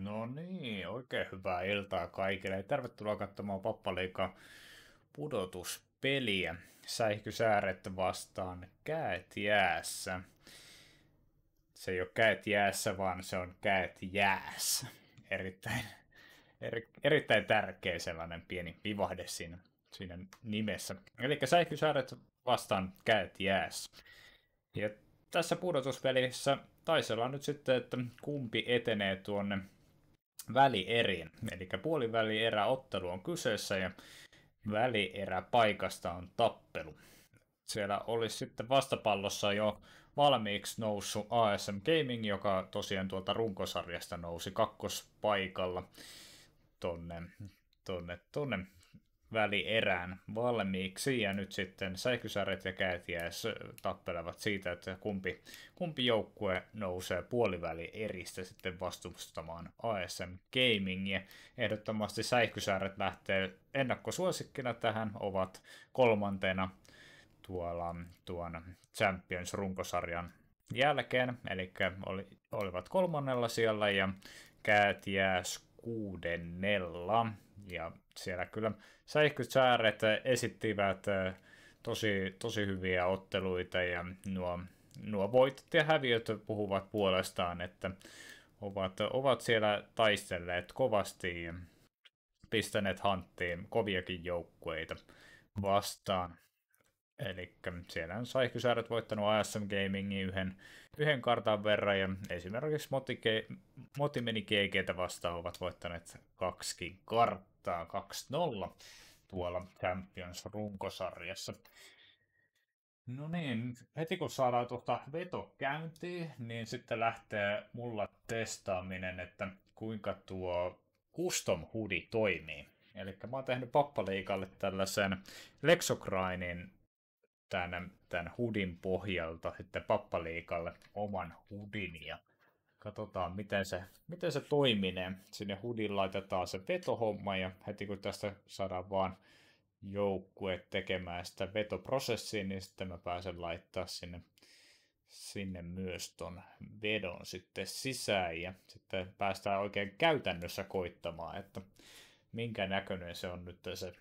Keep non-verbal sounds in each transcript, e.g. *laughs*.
No niin, oikein hyvää iltaa kaikille. Tervetuloa katsomaan Pappaliikan pudotuspeliä. Säihkysääret vastaan käät jäässä. Se ei ole käät jäässä, vaan se on käät jäässä. Erittäin, eri, erittäin tärkeä sellainen pieni vivahde siinä, siinä nimessä. Eli säihkysääret vastaan käät jäässä. Ja tässä pudotuspelissä taisellaan nyt sitten, että kumpi etenee tuonne välieriin. Eli puolivälierä ottelu on kyseessä ja välierä paikasta on tappelu. Siellä olisi sitten vastapallossa jo valmiiksi noussut ASM Gaming, joka tosiaan tuolta runkosarjasta nousi kakkospaikalla tonne, tonne, tonne välierään valmiiksi ja nyt sitten Säikysaret ja Käätiäis tappelevat siitä, että kumpi, kumpi joukkue nousee puoliväli eristä sitten vastustamaan ASM Gamingia. Ehdottomasti Säikysaret lähtee ennakkosuosikkina tähän, ovat kolmantena tuolla tuon Champions-runkosarjan jälkeen, eli oli, olivat kolmannella siellä ja Käätiäis kuudennella. Ja siellä kyllä säihkysääret esittivät tosi, tosi hyviä otteluita ja nuo, nuo voitot ja häviöt puhuvat puolestaan, että ovat, ovat siellä taistelleet kovasti ja pistäneet hanttiin koviakin joukkueita vastaan. Eli siellä on Saihkysääret voittanut ASM Gamingin yhden, yhden kartan verran ja esimerkiksi Moti, Moti meni GGtä vastaan ovat voittaneet kaksikin karttaa 2-0 tuolla Champions-runkosarjassa. No niin, heti kun saadaan tuota veto käyntiin, niin sitten lähtee mulla testaaminen, että kuinka tuo custom hoodie toimii. Eli mä oon tehnyt Pappaliikalle tällaisen Lexocrinin tämän, tämän hudin pohjalta sitten Pappaliikalle oman hudin ja katsotaan miten se, miten se toiminee. Sinne hudin laitetaan se vetohomma ja heti kun tästä saadaan vaan joukkue tekemään sitä vetoprosessia, niin sitten mä pääsen laittaa sinne, sinne myös ton vedon sitten sisään ja sitten päästään oikein käytännössä koittamaan, että minkä näköinen se on nyt se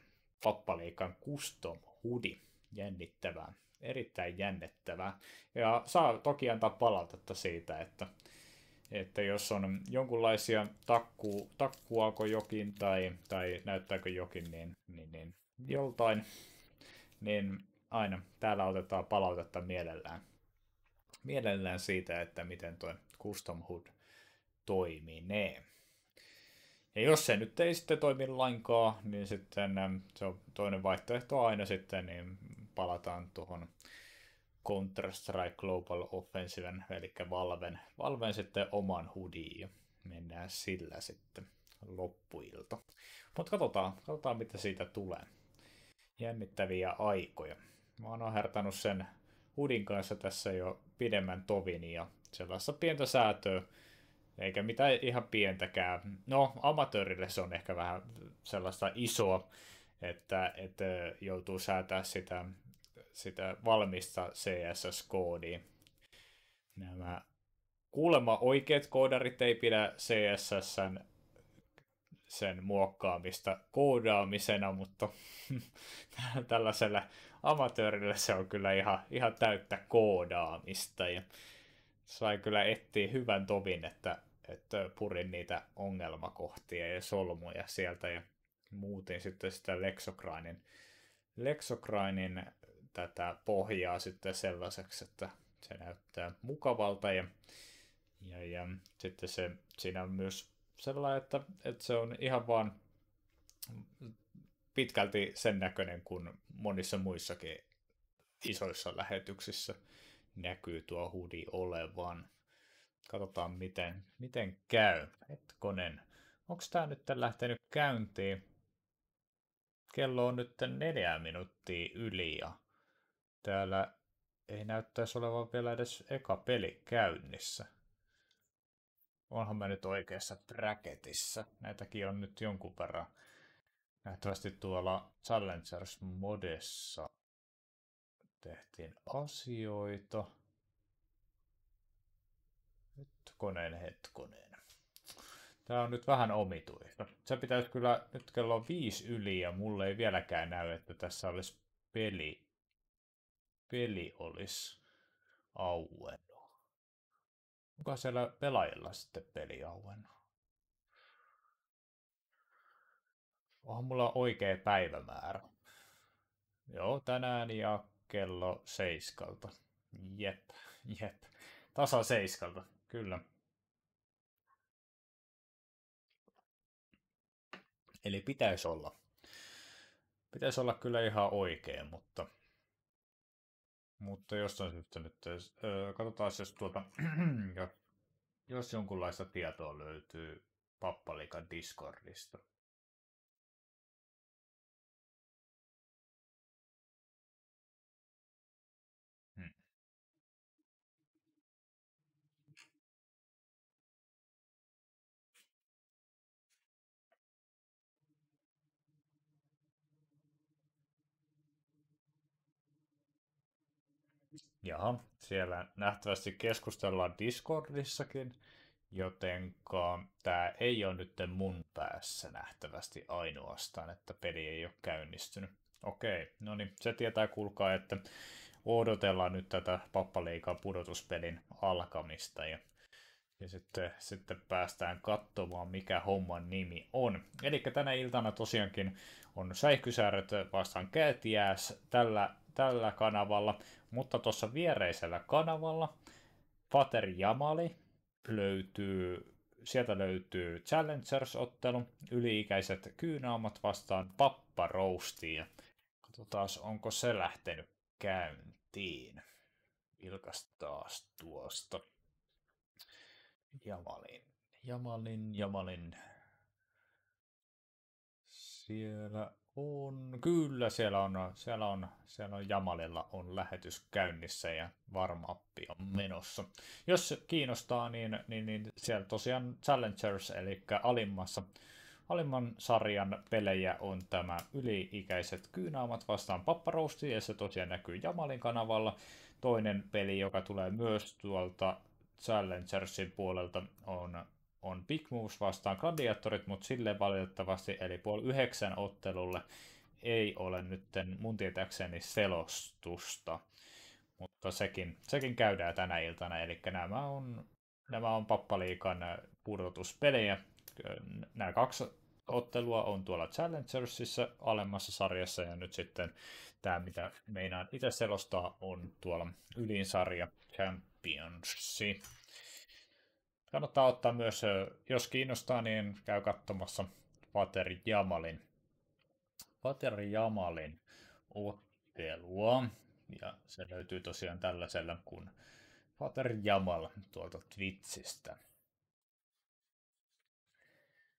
Pappaliikan custom hudi jännittävää, erittäin jännittävää. Ja saa toki antaa palautetta siitä, että, että jos on jonkunlaisia takku, takkuako jokin tai, tai näyttääkö jokin, niin, niin, niin joltain, niin aina täällä otetaan palautetta mielellään. Mielellään siitä, että miten tuo custom hood toimii. Ja jos se nyt ei sitten toimi lainkaan, niin sitten se on toinen vaihtoehto aina sitten, niin palataan tuohon Counter-Strike Global Offensiven, eli Valven, Valven sitten oman hudiin ja mennään sillä sitten loppuilta. Mutta katsotaan, katsotaan, mitä siitä tulee. Jännittäviä aikoja. Mä oon hertanut sen hudin kanssa tässä jo pidemmän tovin ja sellaista pientä säätöä, eikä mitään ihan pientäkään. No, amatöörille se on ehkä vähän sellaista isoa, että, että joutuu säätää sitä sitä valmista CSS-koodia. Nämä kuulemma oikeat koodarit ei pidä CSSn sen muokkaamista koodaamisena, mutta *laughs* tällaiselle amatöörille se on kyllä ihan, ihan täyttä koodaamista. Ja sai kyllä etsiä hyvän tovin, että, että purin niitä ongelmakohtia ja solmuja sieltä ja muutin sitten sitä Lexocrinin, Lexocrinin tätä pohjaa sitten sellaiseksi, että se näyttää mukavalta ja, ja, ja sitten se, siinä on myös sellainen, että, että se on ihan vaan pitkälti sen näköinen kuin monissa muissakin isoissa lähetyksissä näkyy tuo hudi olevan. Katsotaan miten, miten käy. Hetkonen. Onko tämä nyt lähtenyt käyntiin? Kello on nyt neljä minuuttia yli ja Täällä ei näyttäisi olevan vielä edes eka peli käynnissä. Onhan mä nyt oikeassa bracketissa. Näitäkin on nyt jonkun verran. Nähtävästi tuolla Challengers modessa tehtiin asioita. Hetkonen, hetkonen. Tää on nyt vähän omituista. Se pitäisi kyllä, nyt kello on viisi yli ja mulle ei vieläkään näy, että tässä olisi peli. Peli olisi auennut. Onko siellä pelaajilla sitten peli auennut? Onhan mulla oikea päivämäärä. Joo, tänään ja kello seiskalta. Jep, jep. Tasa seiskalta, kyllä. Eli pitäisi olla. Pitäisi olla kyllä ihan oikein, mutta, mutta jostain syystä nyt, katsotaan jos tuota, *clears throat* jos jonkunlaista tietoa löytyy Pappalikan Discordista. Jaha, siellä nähtävästi keskustellaan Discordissakin, jotenka tämä ei ole nyt mun päässä nähtävästi ainoastaan, että peli ei ole käynnistynyt. Okei, no niin, se tietää kuulkaa, että odotellaan nyt tätä pappaliikaa pudotuspelin alkamista ja, ja sitten, sitten päästään katsomaan, mikä homman nimi on. Eli tänä iltana tosiaankin on säihkysääret vastaan Kätiäs tällä, tällä kanavalla. Mutta tuossa viereisellä kanavalla Pater Jamali löytyy, sieltä löytyy Challengers-ottelu, yli-ikäiset kyynaamat vastaan Pappa Roastia. Katsotaan, onko se lähtenyt käyntiin. Vilkas taas tuosta. Jamalin, Jamalin, Jamalin. Siellä on, kyllä siellä on, siellä on, siellä on Jamalilla on lähetys käynnissä ja varmaappi on menossa. Jos kiinnostaa, niin, niin, niin siellä tosiaan Challengers, eli alimmassa, alimman sarjan pelejä on tämä yli-ikäiset kyynaamat vastaan papparousti, ja se tosiaan näkyy Jamalin kanavalla. Toinen peli, joka tulee myös tuolta Challengersin puolelta, on on Big Moves vastaan Gladiatorit, mutta sille valitettavasti, eli puoli yhdeksän ottelulle ei ole nyt mun tietääkseni selostusta, mutta sekin, sekin käydään tänä iltana, eli nämä on, nämä on Pappaliikan pudotuspelejä. Nämä kaksi ottelua on tuolla Challengersissa alemmassa sarjassa ja nyt sitten tämä, mitä meinaan itse selostaa, on tuolla ylinsarja Championship. Kannattaa ottaa myös, jos kiinnostaa, niin käy katsomassa Pater Jamalin, Pater Jamalin ottelua. Ja se löytyy tosiaan tällaisella kuin Pater Jamal tuolta Twitchistä.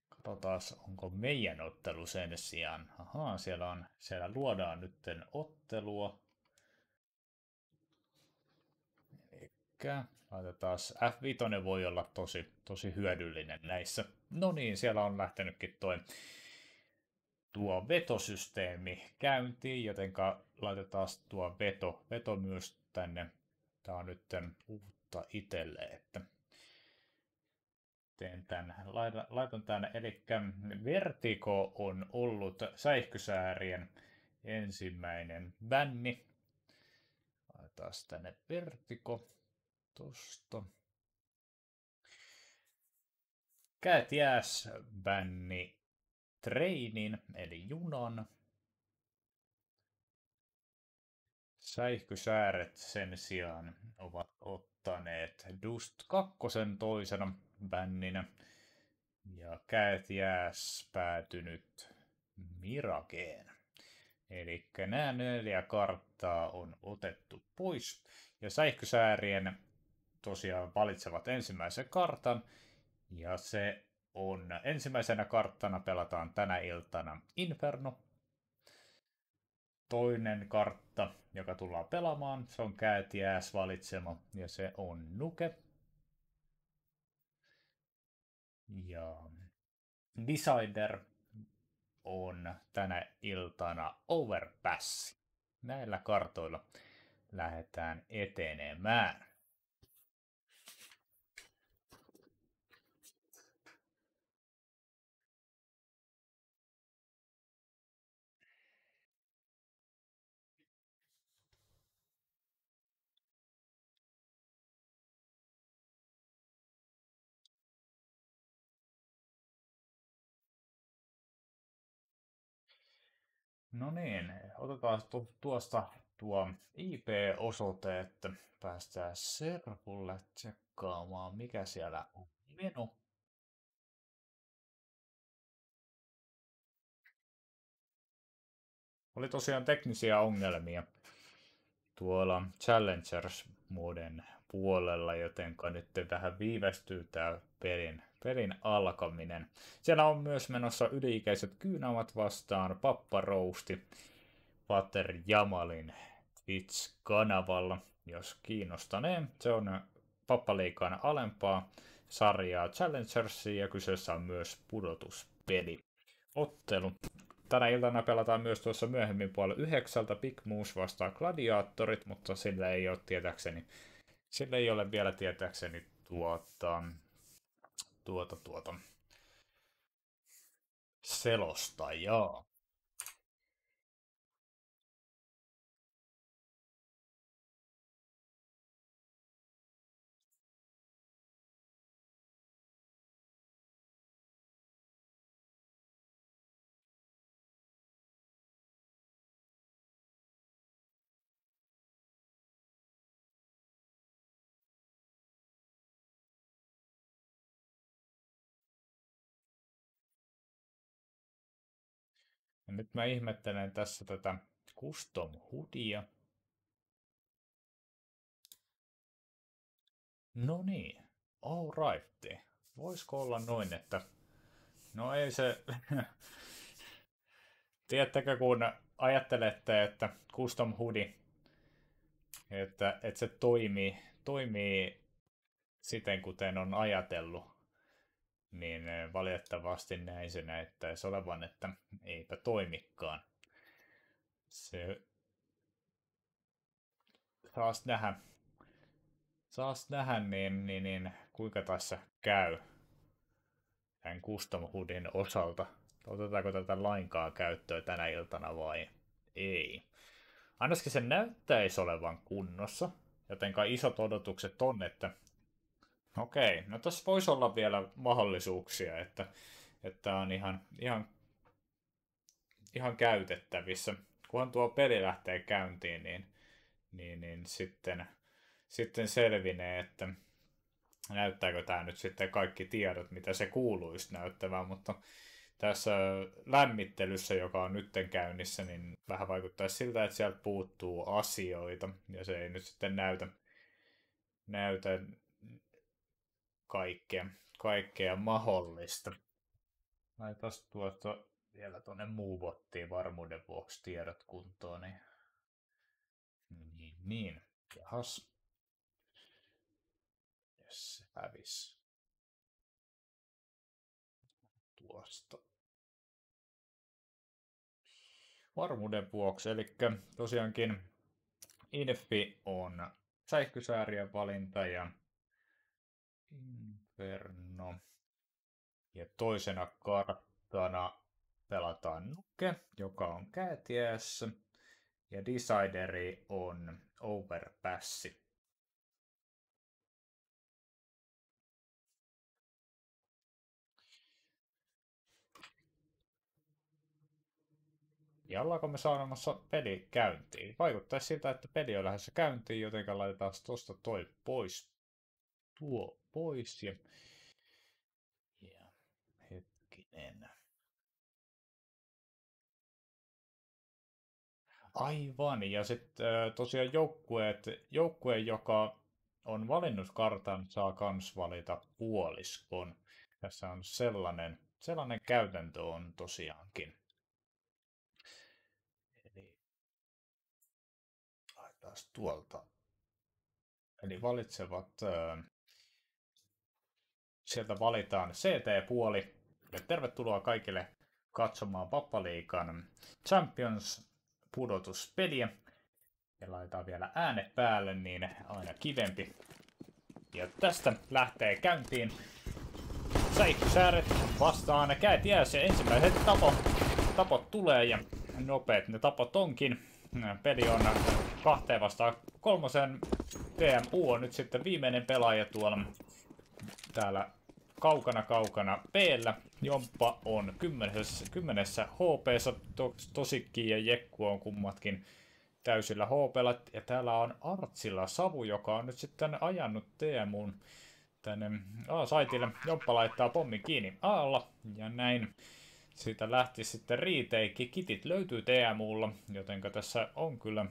Katsotaan, onko meidän ottelu sen sijaan. Ahaa, siellä, on, siellä luodaan nytten ottelua. Elikkä Laitetaan F5 voi olla tosi, tosi hyödyllinen näissä. No niin, siellä on lähtenytkin toi tuo vetosysteemi käyntiin, joten laitetaan tuo veto, veto myös tänne. Tämä on nyt uutta itselle, että teen tämän, laitan, tänne. Eli Vertigo on ollut säihkysäärien ensimmäinen bänni. Laitetaan tänne Vertigo tosta. Käät jääs bänni treinin, eli junan. Säihkysääret sen sijaan ovat ottaneet Dust 2 toisena bänninä. Ja käät jääs päätynyt Mirageen. Eli nämä neljä karttaa on otettu pois. Ja säihkysäärien tosiaan valitsevat ensimmäisen kartan. Ja se on ensimmäisenä karttana pelataan tänä iltana Inferno. Toinen kartta, joka tullaan pelaamaan, se on Käätiäs valitsema ja se on Nuke. Ja Decider on tänä iltana Overpass. Näillä kartoilla lähdetään etenemään. No niin, otetaan tu- tuosta tuo IP-osoite, että päästään servulle tsekkaamaan, mikä siellä on menu. Oli tosiaan teknisiä ongelmia tuolla Challengers-moden puolella, joten nyt tähän viivästyy tämä pelin, pelin alkaminen. Siellä on myös menossa yliikäiset kyynämät vastaan Papparousti Pater Jamalin Twitch-kanavalla, jos kiinnostanee. Se on Pappaliikan alempaa sarjaa Challengersia ja kyseessä on myös pudotuspeli. Ottelu. Tänä iltana pelataan myös tuossa myöhemmin puolella yhdeksältä Big Moose vastaan Gladiatorit, mutta sillä ei ole tietääkseni, sillä ei ole vielä tietääkseni tuota, tuota, tuota, selostajaa. Nyt mä ihmettelen tässä tätä custom hoodia. No niin, alright. Voisiko olla noin, että... No ei se... *laughs* Tiedättekö, kun ajattelette, että custom hoodie, että, että se toimii, toimii siten, kuten on ajatellut, niin eh, valitettavasti näin se näyttäisi olevan, että eipä toimikaan. Se saas nähdä, saas nähdä niin, niin, niin, kuinka tässä käy tämän custom hoodin osalta. Otetaanko tätä lainkaan käyttöön tänä iltana vai ei. Ainakin se näyttäisi olevan kunnossa, jotenka isot odotukset on, että Okei, no tässä voisi olla vielä mahdollisuuksia, että, että on ihan, ihan, ihan käytettävissä. Kunhan tuo peli lähtee käyntiin, niin, niin, niin sitten, sitten selvinee, että näyttääkö tämä nyt sitten kaikki tiedot, mitä se kuuluisi näyttävän, mutta tässä lämmittelyssä, joka on nytten käynnissä, niin vähän vaikuttaa siltä, että sieltä puuttuu asioita, ja se ei nyt sitten näytä, näytä kaikkea, kaikkea mahdollista. Laitas tuosta vielä tuonne muuvottiin varmuuden vuoksi tiedot kuntoon. Niin, niin, niin. Jahas. Yes, se hävisi. Tuosta. Varmuuden vuoksi, eli tosiaankin Infi on sähkösäärien valinta ja Inferno. Ja toisena karttana pelataan Nuke, joka on käätiässä. Ja Decideri on Overpassi. Ja ollaanko me saamassa peli käyntiin? Vaikuttaisi siltä, että peli on lähdössä käyntiin, joten laitetaan tuosta toi pois. Tuo pois ja, ja hetkinen. Aivan, ja sitten tosiaan joukkueet, joukkue, joka on valinnut kartan, saa kans valita puoliskon. Tässä on sellainen, sellainen käytäntö on tosiaankin. Eli tuolta. Eli valitsevat sieltä valitaan CT-puoli. Tervetuloa kaikille katsomaan Pappaliikan Champions pudotuspeliä. Ja laitetaan vielä äänet päälle, niin aina kivempi. Ja tästä lähtee käyntiin säikkysääret vastaan käet jäässä. Ensimmäiset tapo, tapot tulee ja nopeet ne tapot onkin. Peli on kahteen vastaan kolmosen. TMU on nyt sitten viimeinen pelaaja tuolla täällä kaukana kaukana b Jomppa on kymmenessä, kymmenessä hp to, Tosikki ja Jekku on kummatkin täysillä hp Ja täällä on Artsilla Savu, joka on nyt sitten ajanut Teemun tänne A-saitille. Jomppa laittaa pommin kiinni alla ja näin siitä lähti sitten riiteikki. Kitit löytyy TMUlla, joten tässä on kyllä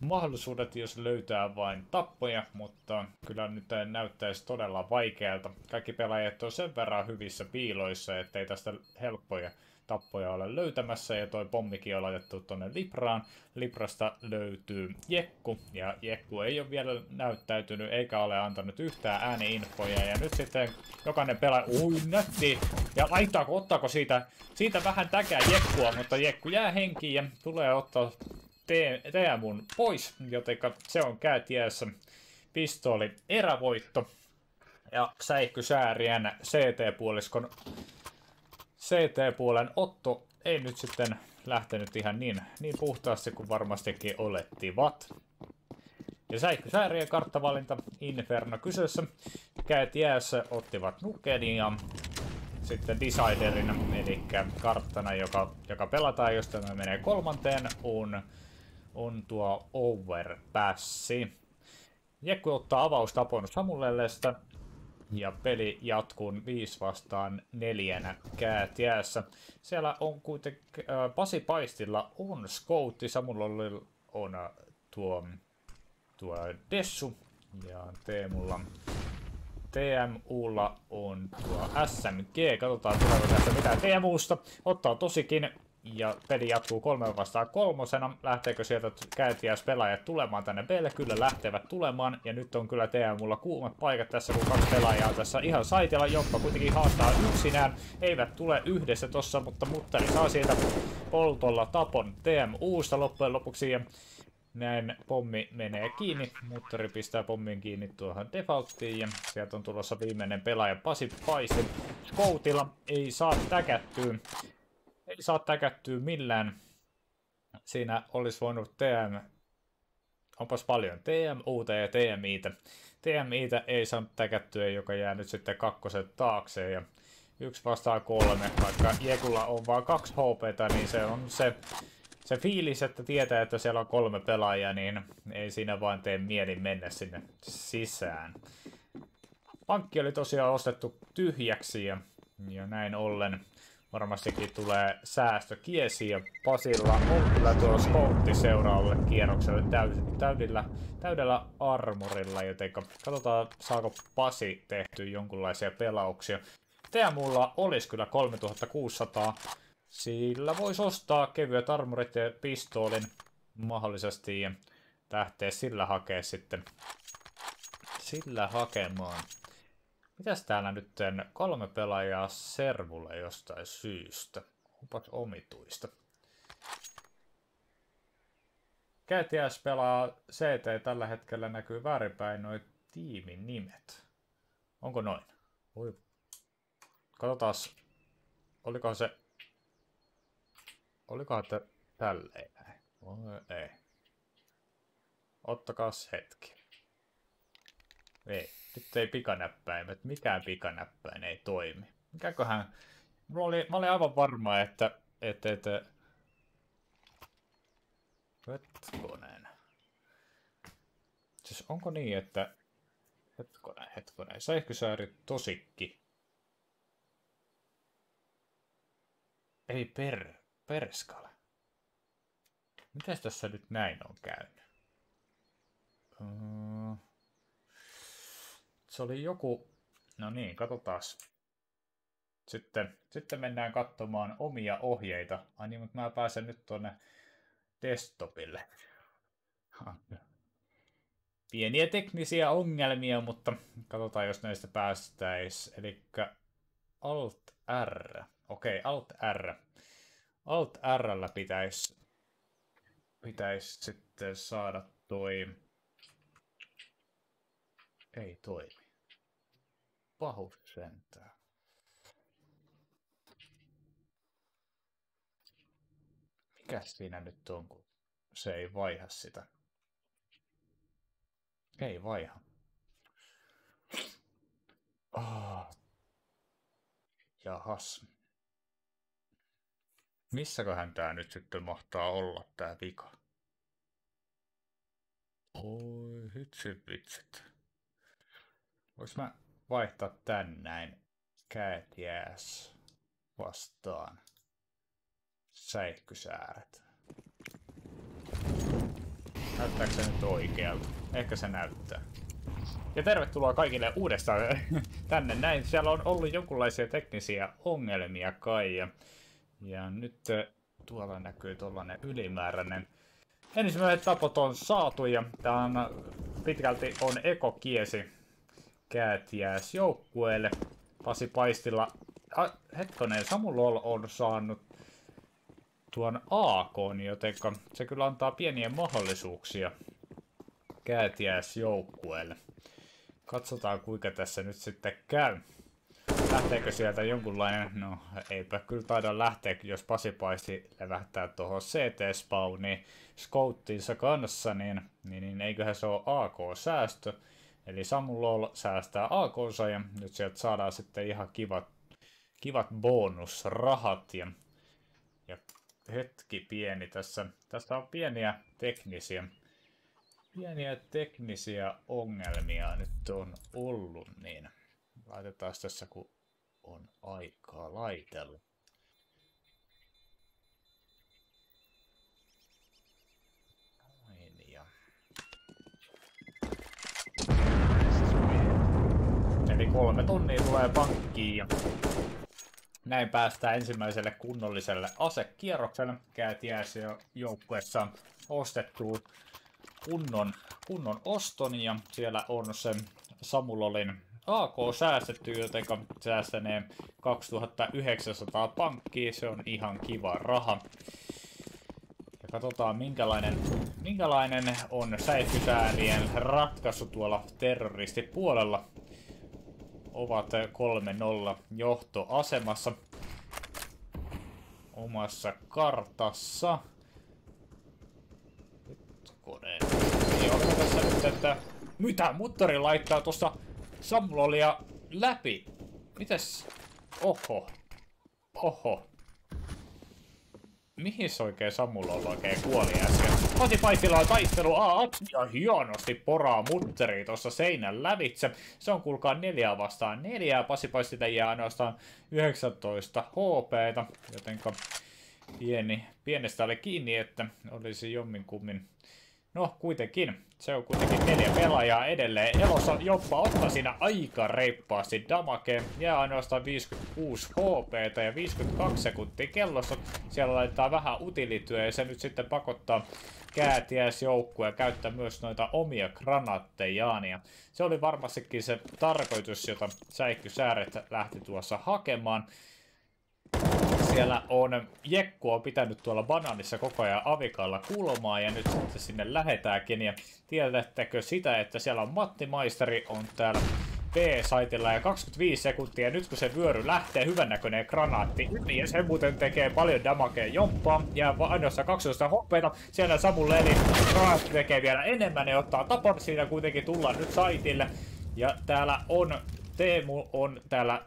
mahdollisuudet, jos löytää vain tappoja, mutta kyllä nyt näyttäisi todella vaikealta. Kaikki pelaajat on sen verran hyvissä piiloissa, ettei tästä helppoja tappoja ole löytämässä ja toi pommikin on laitettu tonne Libraan. Librasta löytyy Jekku ja Jekku ei ole vielä näyttäytynyt eikä ole antanut yhtään ääniinfoja ja nyt sitten jokainen pelaa, ui nätti, ja laittaako, ottaako siitä, siitä vähän täkää Jekkua, mutta Jekku jää henkiin ja tulee ottaa Teemun pois, joten se on käätiässä pistooli erävoitto. Ja säihkysäärien CT-puoliskon CT-puolen Otto ei nyt sitten lähtenyt ihan niin, niin puhtaasti kuin varmastikin olettivat. Ja säihkysäärien karttavalinta Inferno kyseessä. Käät jäässä ottivat Nukeni ja sitten Deciderina, eli karttana, joka, joka pelataan, jos tämä menee kolmanteen, on on tuo Overpassi. Jekku ottaa avaustapon Samulellesta ja peli jatkuu 5 vastaan neljänä käätiässä. Siellä on kuitenkin äh, Pasi Paistilla on Scoutti, Samulella on äh, tuo, tuo Dessu ja Teemulla TMUlla on tuo SMG. Katsotaan tuleeko tässä mitään TMUsta. Ottaa tosikin ja peli jatkuu kolme vastaan kolmosena. Lähteekö sieltä käytiäis pelaajat tulemaan tänne Belle? Kyllä lähtevät tulemaan. Ja nyt on kyllä TMUlla kuumat paikat tässä, kun kaksi pelaajaa tässä ihan saitella. Joppa kuitenkin haastaa yksinään. Eivät tule yhdessä tossa, mutta Mutteri saa sieltä poltolla tapon TMUsta loppujen lopuksi. Ja näin pommi menee kiinni. Mutteri pistää pommin kiinni tuohon defaulttiin. Ja sieltä on tulossa viimeinen pelaaja Pasi Paisi. Skoutilla ei saa täkättyä ei saa täkättyä millään. Siinä olisi voinut TM, onpas paljon TMUta ja TMItä. TMItä ei saanut täkättyä, joka jää nyt sitten kakkosen taakse ja yksi vastaa kolme, vaikka Jekulla on vain kaksi HPtä, niin se on se, se fiilis, että tietää, että siellä on kolme pelaajaa, niin ei siinä vaan tee mieli mennä sinne sisään. Pankki oli tosiaan ostettu tyhjäksi ja, ja näin ollen varmastikin tulee säästö kiesi ja Pasilla on kyllä tuo skoutti seuraavalle kierrokselle täydellä, täydellä armorilla, joten katsotaan saako Pasi tehty jonkunlaisia pelauksia. mulla olisi kyllä 3600, sillä voisi ostaa kevyet armorit ja pistoolin mahdollisesti ja lähteä sillä hakea sitten sillä hakemaan Mitäs täällä nyt kolme pelaajaa servulle jostain syystä? Onpas omituista. KTS pelaa CT tällä hetkellä näkyy väärinpäin noin tiimin nimet. Onko noin? Oi. Katsotaan. Olikohan se... Olikohan te tälleen näin? ei. Ottakas hetki. Ei. Nyt ei pikanäppäimet. Mikään pikanäppäin ei toimi. Mikäköhän... Mulla oli, mä olin aivan varma, että... että, että... Hetkonen. Siis onko niin, että... Hetkonen, hetkonen. Säihkysääri tosikki. Ei per... Perskale. Mitäs tässä nyt näin on käynyt? Uh... Se oli joku... No niin, katsotaan. Sitten, sitten mennään katsomaan omia ohjeita. Ai niin, mutta mä pääsen nyt tuonne desktopille. *laughs* Pieniä teknisiä ongelmia, mutta katsotaan, jos näistä päästäis. Eli Alt R. Okei, okay, Alt R. Alt R pitäisi pitäis sitten saada toi... Ei toimi. Pahus sentään. Mikäs siinä nyt on, kun se ei vaiha sitä? Ei vaiha. Oh, Jahas. Missäköhän tää nyt sitten mahtaa olla tää vika? Oi hitsit vitsit. Vois mä vaihtaa tän näin käet jääs vastaan säihkysääret. Näyttääkö se nyt oikealta? Ehkä se näyttää. Ja tervetuloa kaikille uudestaan *laughs* tänne näin. Siellä on ollut jonkinlaisia teknisiä ongelmia kai. Ja, ja nyt tuolla näkyy tuollainen ylimääräinen. Ensimmäiset tapot on saatu ja tää on pitkälti on ekokiesi käätiäs joukkueelle. Pasi Paistilla, a, hetkonen, Samulol on saanut tuon AK, joten se kyllä antaa pieniä mahdollisuuksia käätiäisjoukkueelle. Katsotaan kuinka tässä nyt sitten käy. Lähteekö sieltä jonkunlainen, no eipä kyllä taida lähteä, jos Pasi Paisti levähtää tuohon CT-spawniin Scouttiinsa kanssa, niin, niin, niin eiköhän se ole AK-säästö. Eli Samulol säästää ak ja nyt sieltä saadaan sitten ihan kivat, kivat bonusrahat. Ja, ja hetki pieni tässä. Tässä on pieniä teknisiä, pieniä teknisiä ongelmia nyt on ollut, niin laitetaan tässä kun on aikaa laitella. Noin ja... Eli kolme tonnia tulee pankkiin ja näin päästään ensimmäiselle kunnolliselle asekierrokselle. Käätiäis joukkueessa ostettu kunnon, kunnon oston ja siellä on se Samulolin AK säästetty, joten säästänee 2900 pankkiin. Se on ihan kiva raha. Ja katsotaan minkälainen, minkälainen on säihkysäälien ratkaisu tuolla terroristipuolella ovat 3-0 johtoasemassa omassa kartassa. Tässä nyt, että mitä muttari laittaa tuossa Samlolia läpi? Mitäs? Oho. Oho. Mihin oikein Samulla on oikein kuoli äsken? Pasi Paisilla on taistelu A ja hienosti poraa mutteri tuossa seinän lävitse. Se on kuulkaa neljää vastaan neljää. Pasi Paistilta jää ainoastaan 19 HPtä, jotenka pieni, pienestä oli kiinni, että olisi jomminkummin No kuitenkin, se on kuitenkin neljä pelaajaa edelleen. Elossa Joppa ottaa siinä aika reippaasti damake. Jää ainoastaan 56 HP ja 52 sekuntia kellossa. Siellä laitetaan vähän utilityä ja se nyt sitten pakottaa käätiäis joukkue käyttää myös noita omia granaattejaan. Ja se oli varmastikin se tarkoitus, jota Säikky Sääret lähti tuossa hakemaan siellä on, Jekku on pitänyt tuolla banaanissa koko ajan avikalla kulmaa ja nyt sitten sinne lähetäänkin. Ja tiedättekö sitä, että siellä on Matti Maisteri on täällä B-saitilla ja 25 sekuntia. Nyt kun se vyöry lähtee, hyvännäköinen granaatti. Ja se muuten tekee paljon damakea jomppaa. Ja ainoastaan 12 hoppeita. Siellä Samu Leli granaatti tekee vielä enemmän ja ottaa tapon. Siinä kuitenkin tullaan nyt saitille. Ja täällä on Teemu on täällä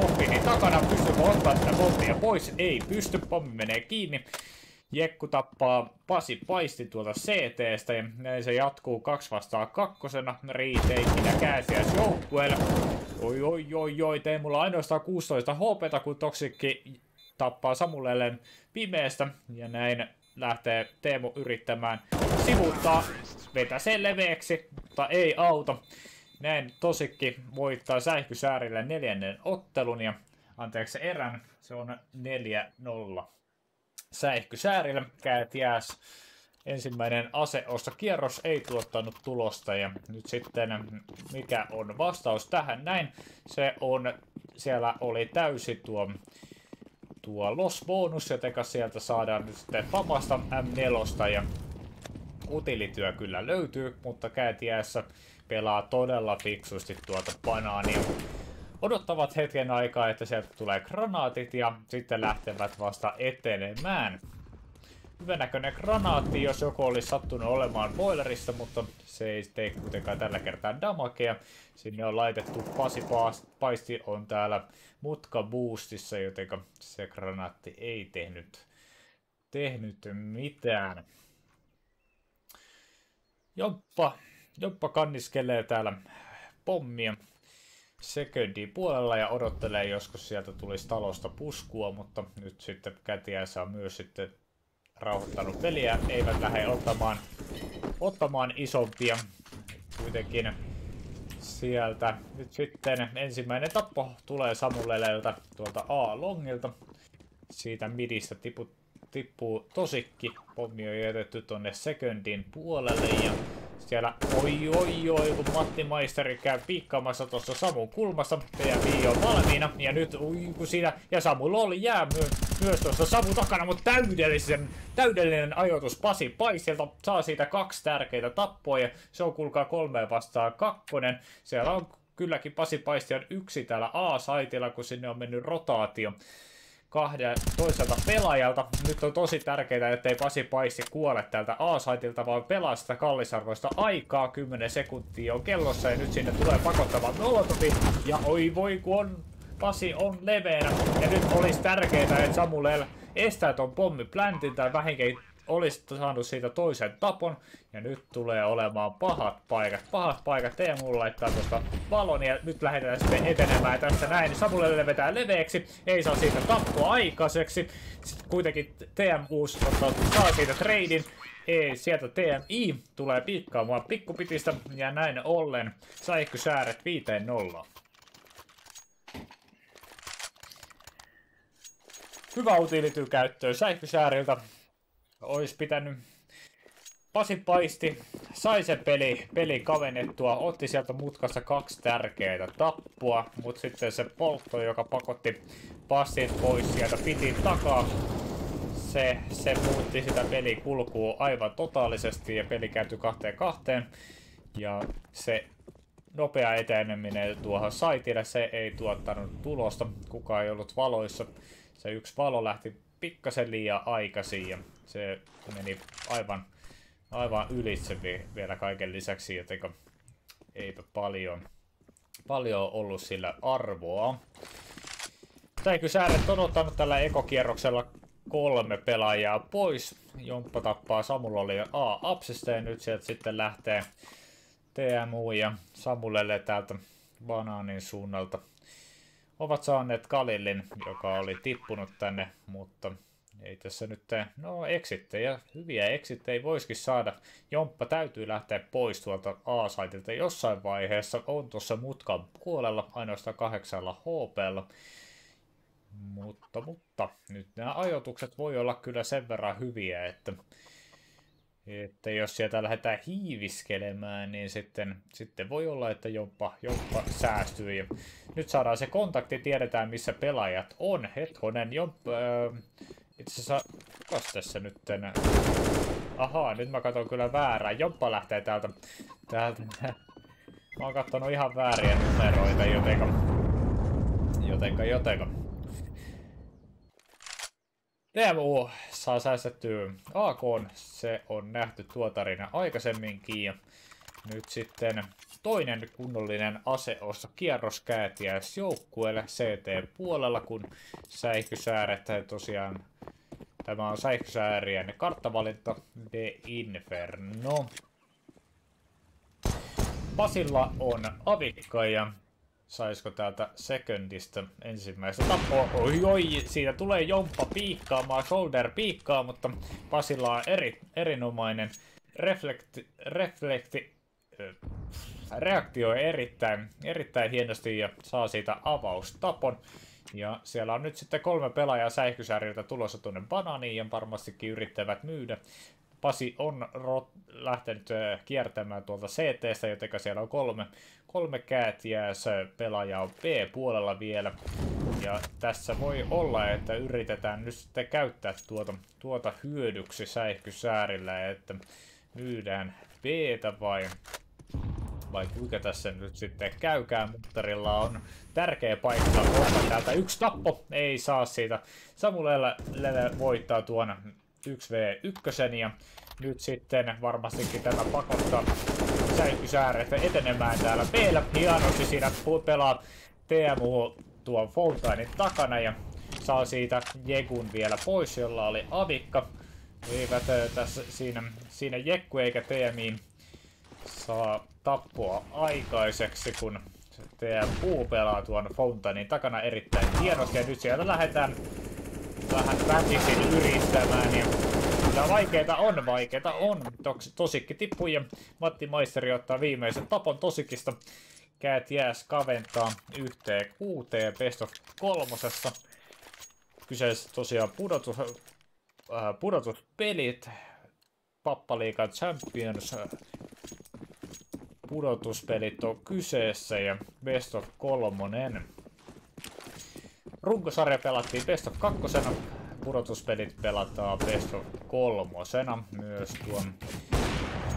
pommini takana. Pystyykö ottaa sitä pommia pois? Ei pysty. Pommi menee kiinni. Jekku tappaa Pasi Paisti tuolta CTstä ja näin se jatkuu kaksi vastaan kakkosena riiteikinä kääsiäis joukkueelle. Oi oi oi oi, Teemulla ainoastaan 16 HPta, kun Toksikki tappaa Samulellen pimeästä ja näin lähtee Teemu yrittämään sivuttaa, vetää sen leveäksi, mutta ei auto. Näin tosikki voittaa Säihkysäärille neljännen ottelun ja anteeksi erän, se on 4-0. Säihkysäärille käät jääs. Ensimmäinen aseosta kierros ei tuottanut tulosta ja nyt sitten mikä on vastaus tähän näin, se on, siellä oli täysi tuo tuo los bonus, joten sieltä saadaan nyt sitten Famasta M4 ja utilityö kyllä löytyy, mutta käätiässä pelaa todella fiksusti tuota banaania. Odottavat hetken aikaa, että sieltä tulee granaatit ja sitten lähtevät vasta etenemään. hyvänäköinen granaatti, jos joku olisi sattunut olemaan boilerissa, mutta se ei tee kuitenkaan tällä kertaa damakea. Sinne on laitettu Pasi Paisti on täällä mutka boostissa, joten se granaatti ei tehnyt, tehnyt mitään. Joppa, Joppa kanniskelee täällä pommia secondin puolella ja odottelee joskus sieltä tulisi talosta puskua, mutta nyt sitten kätiäisä on myös sitten rauhoittanut peliä, eivät lähde ottamaan, ottamaan isompia. Kuitenkin sieltä nyt sitten ensimmäinen tappo tulee Samuleleltä tuolta A-longilta. Siitä midistä tipu, tippuu tosikki. Pommi on jätetty tonne secondin puolelle ja siellä, oi oi oi, kun Matti Maisteri käy piikkaamassa tuossa Samun kulmassa. TMI on valmiina. Ja nyt, ui, kun siinä, ja Samu Lolli jää my myös tuossa Samu takana, mutta täydellisen, täydellinen ajoitus Pasi Paisilta. Saa siitä kaksi tärkeitä tappoa ja se on kuulkaa kolmeen vastaan kakkonen. Siellä on kylläkin Pasi Paisti on yksi täällä A-saitilla, kun sinne on mennyt rotaatio kahden toiselta pelaajalta. Nyt on tosi tärkeää, ettei Pasi Paissi kuole täältä A-saitilta, vaan pelaa sitä kallisarvoista aikaa. 10 sekuntia on kellossa ja nyt sinne tulee pakottava Molotovi. Ja oi voi kun on, Pasi on leveänä. Ja nyt olisi tärkeää, että Samuel estää ton pommiplantin tai vähinkin olisi saanut siitä toisen tapon. Ja nyt tulee olemaan pahat paikat. Pahat paikat. Teemu laittaa tuosta valon ja nyt lähdetään sitten etenemään tässä näin. Samuelille vetää leveäksi. Ei saa siitä tappoa aikaiseksi. Sitten kuitenkin TMU saa siitä treidin. Ei, sieltä TMI tulee piikkaamaan pikkupitistä ja näin ollen sääret 5-0. Hyvä utility käyttöön säihkysääriltä olisi pitänyt Pasi Paisti sai se peli, peli kavennettua, otti sieltä mutkassa kaksi tärkeää tappua, mutta sitten se poltto, joka pakotti passit pois sieltä, piti takaa. Se, se muutti sitä pelikulkua aivan totaalisesti ja peli käytyi kahteen kahteen. Ja se nopea eteneminen tuohon saitille, se ei tuottanut tulosta, kukaan ei ollut valoissa. Se yksi valo lähti pikkasen liian aikaisin ja se meni aivan, aivan ylitse vielä kaiken lisäksi, joten eipä paljon, paljon ollut sillä arvoa. Täikysääret on ottanut tällä ekokierroksella kolme pelaajaa pois. Jomppa tappaa Samulla oli A Apsista ja nyt sieltä sitten lähtee TMU ja Samulelle täältä banaanin suunnalta. Ovat saaneet Kalillin, joka oli tippunut tänne, mutta ei tässä nyt, no exittejä, hyviä exittejä voisikin saada. Jomppa täytyy lähteä pois tuolta A-saitilta jossain vaiheessa. On tuossa mutkan puolella, ainoastaan kahdeksalla HPlla. Mutta, mutta, nyt nämä ajoitukset voi olla kyllä sen verran hyviä, että, että jos sieltä lähdetään hiiviskelemään, niin sitten, sitten voi olla, että jopa, jopa säästyy. Ja nyt saadaan se kontakti, tiedetään missä pelaajat on. Hetkonen, jopa, äh, itse asiassa, kukas tässä nyt tänään? Ahaa, nyt mä katson kyllä väärään. Joppa lähtee täältä. täältä. Mä oon kattonut ihan vääriä numeroita, jotenka... Jotenka, jotenka. TMU saa säästettyä AK, se on nähty tuo tarina aikaisemminkin. Ja nyt sitten toinen kunnollinen aseossa kierroskäätiäis joukkueelle CT-puolella, kun säihkysääret tosiaan Tämä on säihkysäärien karttavalinta De Inferno. Pasilla on avikka ja saisiko täältä secondista ensimmäistä tappoa. Oi oi, siitä tulee jomppa piikkaamaan, shoulder piikkaa, mutta Pasilla on eri, erinomainen reflekti, reflekti reaktioi erittäin, erittäin hienosti ja saa siitä avaustapon. Ja siellä on nyt sitten kolme pelaajaa säihkysääriltä tulossa tuonne bananiin ja varmastikin yrittävät myydä. Pasi on rot, lähtenyt kiertämään tuolta CTstä, joten siellä on kolme, kolme käätiä, se pelaaja on B-puolella vielä. Ja tässä voi olla, että yritetään nyt sitten käyttää tuota, tuota hyödyksi säihkysäärillä, että myydään b vai vai kuinka tässä nyt sitten käykään. Muttarilla on tärkeä paikka olla täältä. Yksi tappo ei saa siitä. Samuel voittaa tuon 1v1 ja nyt sitten varmastikin tämä pakottaa säikkysääret etenemään täällä Meillä hienosti siinä pelaa TMU tuon Fountainin takana ja saa siitä Jegun vielä pois, jolla oli avikka. Eivät tässä siinä, siinä Jekku eikä TMI saa tappoa aikaiseksi, kun TMU pelaa tuon Fountainin takana erittäin hienosti. Ja nyt sieltä lähdetään vähän väkisin yrittämään. Ja kyllä vaikeeta on, vaikeeta on. Tosikki tippuu ja Matti Maisteri ottaa viimeisen tapon Tosikista. Käät jääs kaventaa yhteen kuuteen best of kolmosessa. Kyseessä tosiaan pudotus, äh, pudotuspelit. Pappaliikan Champions äh, pudotuspelit on kyseessä ja best of kolmonen. Runkosarja pelattiin best of kakkosena, pudotuspelit pelataan best of kolmosena myös tuon.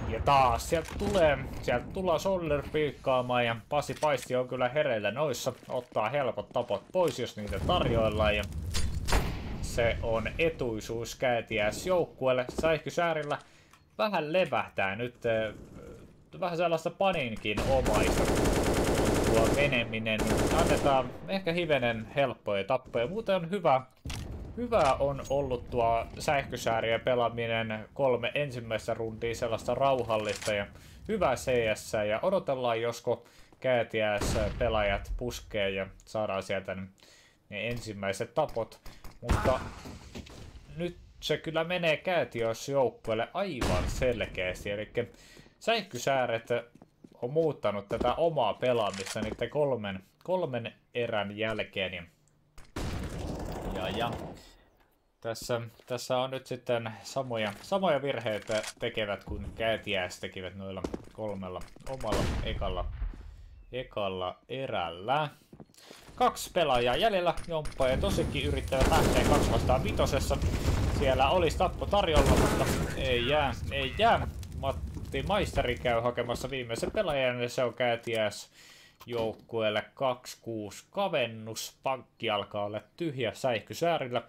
Ja taas sieltä tulee, sieltä tullaan Soller piikkaamaan ja Pasi Paisti on kyllä hereillä noissa. Ottaa helpot tapot pois, jos niitä tarjoillaan ja se on etuisuus käätiäs joukkueelle. Säihkysäärillä vähän levähtää nyt eh, vähän sellaista paninkin omaista tuo meneminen. Annetaan ehkä hivenen helppoja tappoja. Muuten hyvä, hyvä on ollut tuo sähkösäärien pelaaminen kolme ensimmäistä rundia sellaista rauhallista ja hyvää CS ja odotellaan josko käätiäs pelaajat puskee ja saadaan sieltä ne ensimmäiset tapot. Mutta nyt se kyllä menee käätiös joukkueelle aivan selkeästi. Eli sähkösääret on muuttanut tätä omaa pelaamista niiden kolmen, kolmen erän jälkeen. Ja, ja. Tässä, tässä on nyt sitten samoja, samoja virheitä tekevät kuin Käätiäs tekivät noilla kolmella omalla ekalla, ekalla erällä. Kaksi pelaajaa jäljellä, Jomppa ja Tosikin yrittävät lähteä kaksi vastaan vitosessa. Siellä olisi tappo tarjolla, mutta ei jää, ei jää. Matti Maisteri käy hakemassa viimeisen pelaajan ja se on Käätiäs joukkueelle 2-6 kavennus. Pankki alkaa olla tyhjä säihkysäärillä.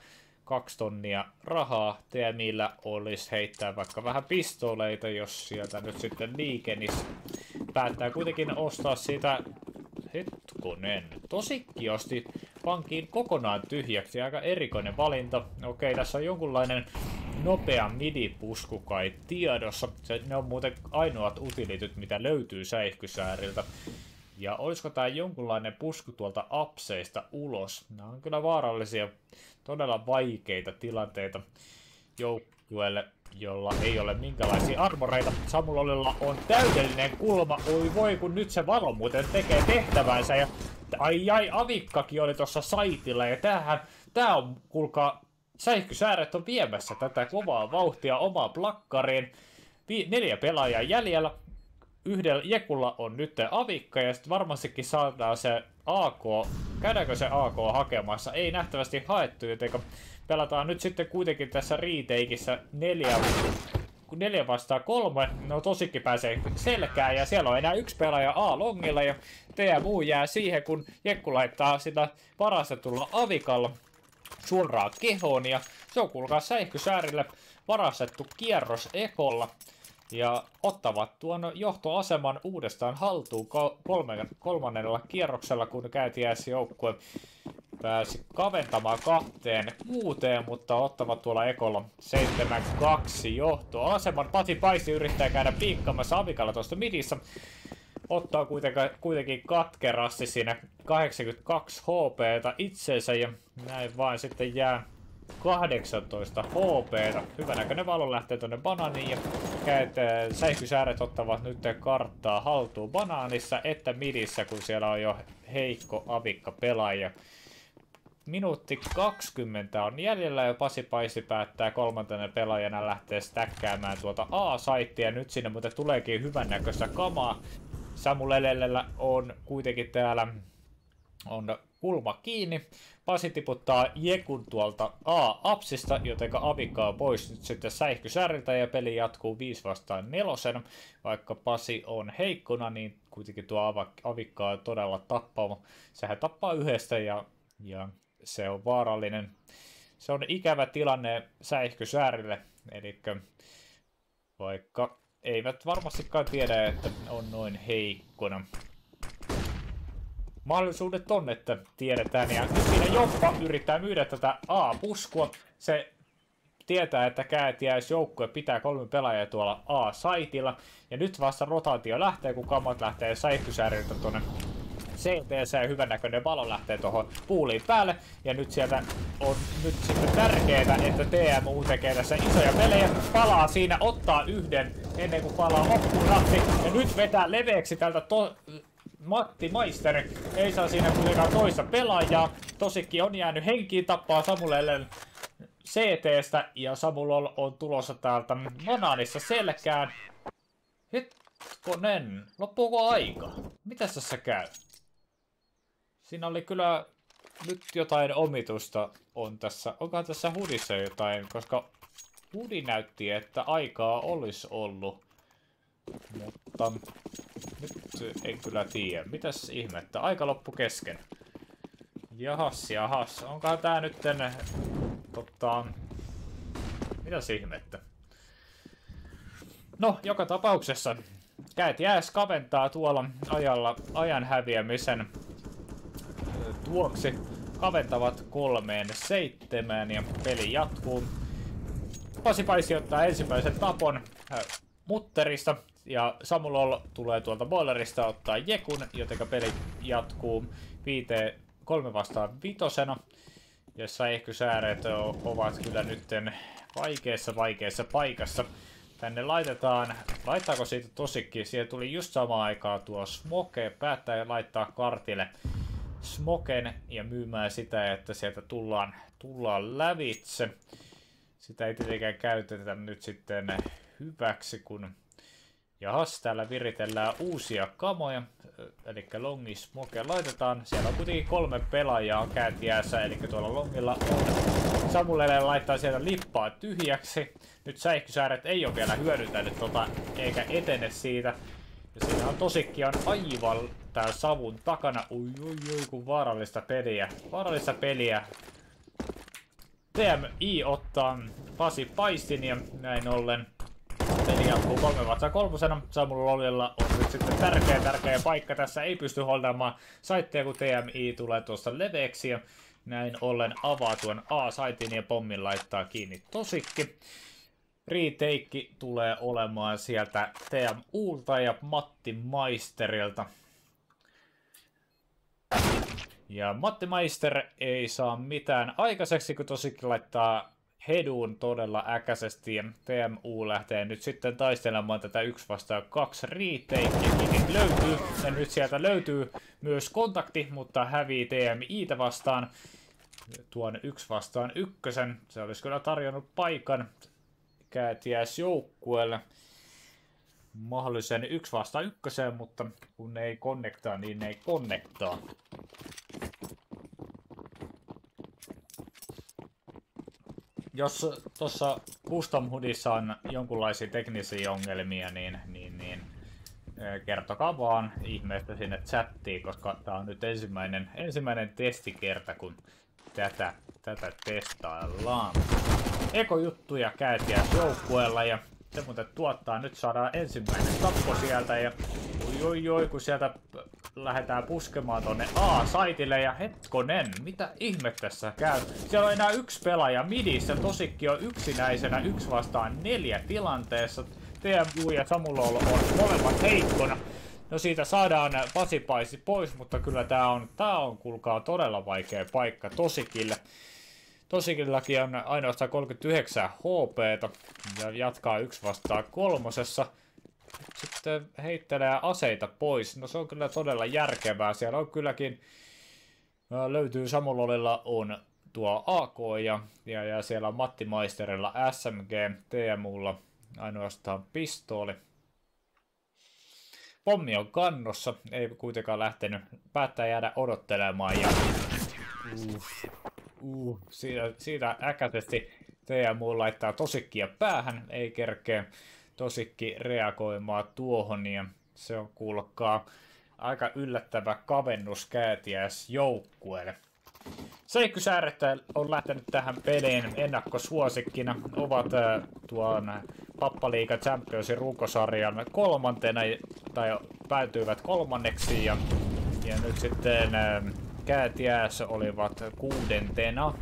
Kaksi tonnia rahaa. TMillä olisi heittää vaikka vähän pistoleita, jos sieltä nyt sitten liikenis. Päättää kuitenkin ostaa siitä Hetkonen. Tosikki osti pankin kokonaan tyhjäksi. Aika erikoinen valinta. Okei, tässä on jonkunlainen nopea midi-pusku kai tiedossa. Se, ne on muuten ainoat utilityt, mitä löytyy säihkysääriltä. Ja olisiko tää jonkunlainen pusku tuolta apseista ulos? Nämä on kyllä vaarallisia, todella vaikeita tilanteita joukkueelle, jolla ei ole minkälaisia armoreita. Samulolilla on täydellinen kulma. Oi voi, kun nyt se valo muuten tekee tehtävänsä. Ja ai ai, avikkakin oli tuossa saitilla. Ja tämähän, tää on, kuulkaa, säihkysääret on viemässä tätä kovaa vauhtia omaan plakkariin. Vi- neljä pelaajaa jäljellä. Yhdellä Jekulla on nyt avikka ja sitten varmastikin saadaan se AK, käydäänkö se AK hakemassa? Ei nähtävästi haettu, joten pelataan nyt sitten kuitenkin tässä riiteikissä neljä, neljä vastaan kolme. No tosikin pääsee selkään ja siellä on enää yksi pelaaja A-longilla ja TMU jää siihen, kun Jekku laittaa sitä varastetulla avikalla suoraan kehoon ja se on kuulkaa säihkysäärille varastettu kierros ekolla ja ottavat tuon johtoaseman uudestaan haltuun kolme, kolmannella kierroksella, kun joukkue pääsi kaventamaan kahteen kuuteen, mutta ottavat tuolla ekolla 7-2 johtoaseman. Pati Paisi yrittää käydä piikkaamassa Avikalla tuosta midissä. Ottaa kuitenkin, kuitenkin katkerasti siinä 82 HPtä itseensä ja näin vain sitten jää 18 HP. Hyvänäköinen valo lähtee tonne banaaniin ja käet säihkysääret ottavat nyt karttaa haltuun banaanissa että midissä, kun siellä on jo heikko avikka pelaaja. Minuutti 20 on jäljellä ja Pasi Paisi päättää kolmantena pelaajana lähteä stäkkäämään tuota A-saittia. Nyt sinne muuten tuleekin hyvännäköistä kamaa. Samulelellä on kuitenkin täällä on kulma kiinni. Pasi tiputtaa Jekun tuolta A-apsista, joten Avikka on pois nyt sitten säihkysäriltä ja peli jatkuu 5 vastaan nelosen. Vaikka Pasi on heikkona, niin kuitenkin tuo Avikka on todella tappava. Sehän tappaa yhdestä ja, ja se on vaarallinen se on ikävä tilanne säihkysäärille, eli vaikka eivät varmastikaan tiedä, että on noin heikkona. Mahdollisuudet on, että tiedetään, ja nyt siinä Joppa yrittää myydä tätä A-puskua. Se tietää, että käätiäis joukkue pitää kolme pelaajaa tuolla A-saitilla. Ja nyt vasta rotaatio lähtee, kun kammat lähtee säihkysääriltä tuonne CTC hyvännäköinen valo lähtee tuohon puuliin päälle. Ja nyt sieltä on nyt sitten tärkeää, että TMU tekee tässä isoja pelejä. Palaa siinä, ottaa yhden ennen kuin palaa loppuun Ja nyt vetää leveäksi tältä to Matti Maister ei saa siinä kuitenkaan toista pelaajaa. Tosikki on jäänyt henkiin, tappaa Samulelle CTstä ja Samulol on tulossa täältä Manaanissa selkään. Hetkonen, loppuuko aika? Mitä tässä käy? Siinä oli kyllä nyt jotain omitusta on tässä. Onkohan tässä hudissa jotain, koska hudi näytti, että aikaa olisi ollut. Mutta nyt en kyllä tiedä. Mitäs ihmettä? Aika loppu kesken. Jahas, jahas. Onkohan tää nyt Tota... Mitäs ihmettä? No, joka tapauksessa Käät jääs kaventaa tuolla ajalla ajan häviämisen tuoksi. Kaventavat kolmeen seitsemään ja peli jatkuu. Pasi Paisi ottaa ensimmäisen tapon mutterista ja Samulol tulee tuolta boilerista ottaa Jekun, joten peli jatkuu viite, kolme vastaan vitosena. Jossa ehkysääret ovat kyllä nytten vaikeassa vaikeassa paikassa. Tänne laitetaan, laittaako siitä tosikki, siellä tuli just samaan aikaa tuo Smoke, päättää laittaa kartille Smoken ja myymään sitä, että sieltä tullaan, tullaan lävitse. Sitä ei tietenkään käytetä nyt sitten hyväksi, kun Jahas, täällä viritellään uusia kamoja, eli longi smoke laitetaan. Siellä on kuitenkin kolme pelaajaa kääntiässä, eli tuolla longilla on. Samulelle laittaa sieltä lippaa tyhjäksi. Nyt säihkysääret ei ole vielä hyödyntänyt tota, eikä etene siitä. Ja siinä on tosikki on aivan tää savun takana. Ui, ui, ui, kun vaarallista peliä. Vaarallista peliä. TMI ottaa Pasi Paistin ja näin ollen Peli jatkuu kolme vastaan kolmosena. Samuel Lolilla on nyt sitten tärkeä, tärkeä paikka tässä. Ei pysty holdaamaan saitteja, kun TMI tulee tuosta leveäksi. Ja näin ollen avaa tuon A-saitin ja pommin laittaa kiinni tosikki. Retake tulee olemaan sieltä TMUlta ja Matti Maisterilta. Ja Matti Maister ei saa mitään aikaiseksi, kun tosikin laittaa Hedun todella äkäisesti ja TMU lähtee nyt sitten taistelemaan tätä 1 vastaan 2 retakeäkin löytyy. Ja nyt sieltä löytyy myös kontakti, mutta hävii TMItä vastaan tuon 1 vastaan ykkösen. Se olisi kyllä tarjonnut paikan käätiäis joukkueelle mahdollisen 1 vastaan ykköseen, mutta kun ne ei konnektaa, niin ne ei konnektaa. Jos tuossa Custom Hoodissa on jonkunlaisia teknisiä ongelmia, niin, niin, niin kertokaa vaan ihmeestä sinne chattiin, koska tämä on nyt ensimmäinen, ensimmäinen testikerta, kun tätä, tätä testaillaan. Ekojuttuja käytiä joukkueella ja se muuten tuottaa. Nyt saadaan ensimmäinen tappo sieltä ja oi oi oi, kun sieltä lähdetään puskemaan tonne A-saitille ja hetkonen, mitä ihme tässä käy? Siellä on enää yksi pelaaja midissä, tosikki on yksinäisenä yksi vastaan neljä tilanteessa. TMU ja Samulolo on molemmat heikkona. No siitä saadaan Pasipaisi pois, mutta kyllä tää on, tää on kuulkaa todella vaikea paikka Tosikille. Tosikillakin on ainoastaan 39 HP ja jatkaa yksi vastaan kolmosessa sitten heittelee aseita pois. No se on kyllä todella järkevää. Siellä on kylläkin, löytyy Samulolilla on tuo AK ja, ja, ja siellä on Matti Maisterilla SMG, TMUlla ainoastaan pistooli. Pommi on kannossa, ei kuitenkaan lähtenyt, päättää jäädä odottelemaan ja uh, uh, siitä, siitä äkäisesti TMU laittaa tosikkia päähän, ei kerkeä tosikki reagoimaan tuohon ja se on kuulkaa aika yllättävä kavennus käätiäis joukkueelle. Seikkysääret on lähtenyt tähän peliin ennakkosuosikkina. Ovat tuon Pappaliiga Championsin runkosarjan kolmantena, tai päätyivät kolmanneksi, ja, ja nyt sitten Käätiäs olivat kuudentena.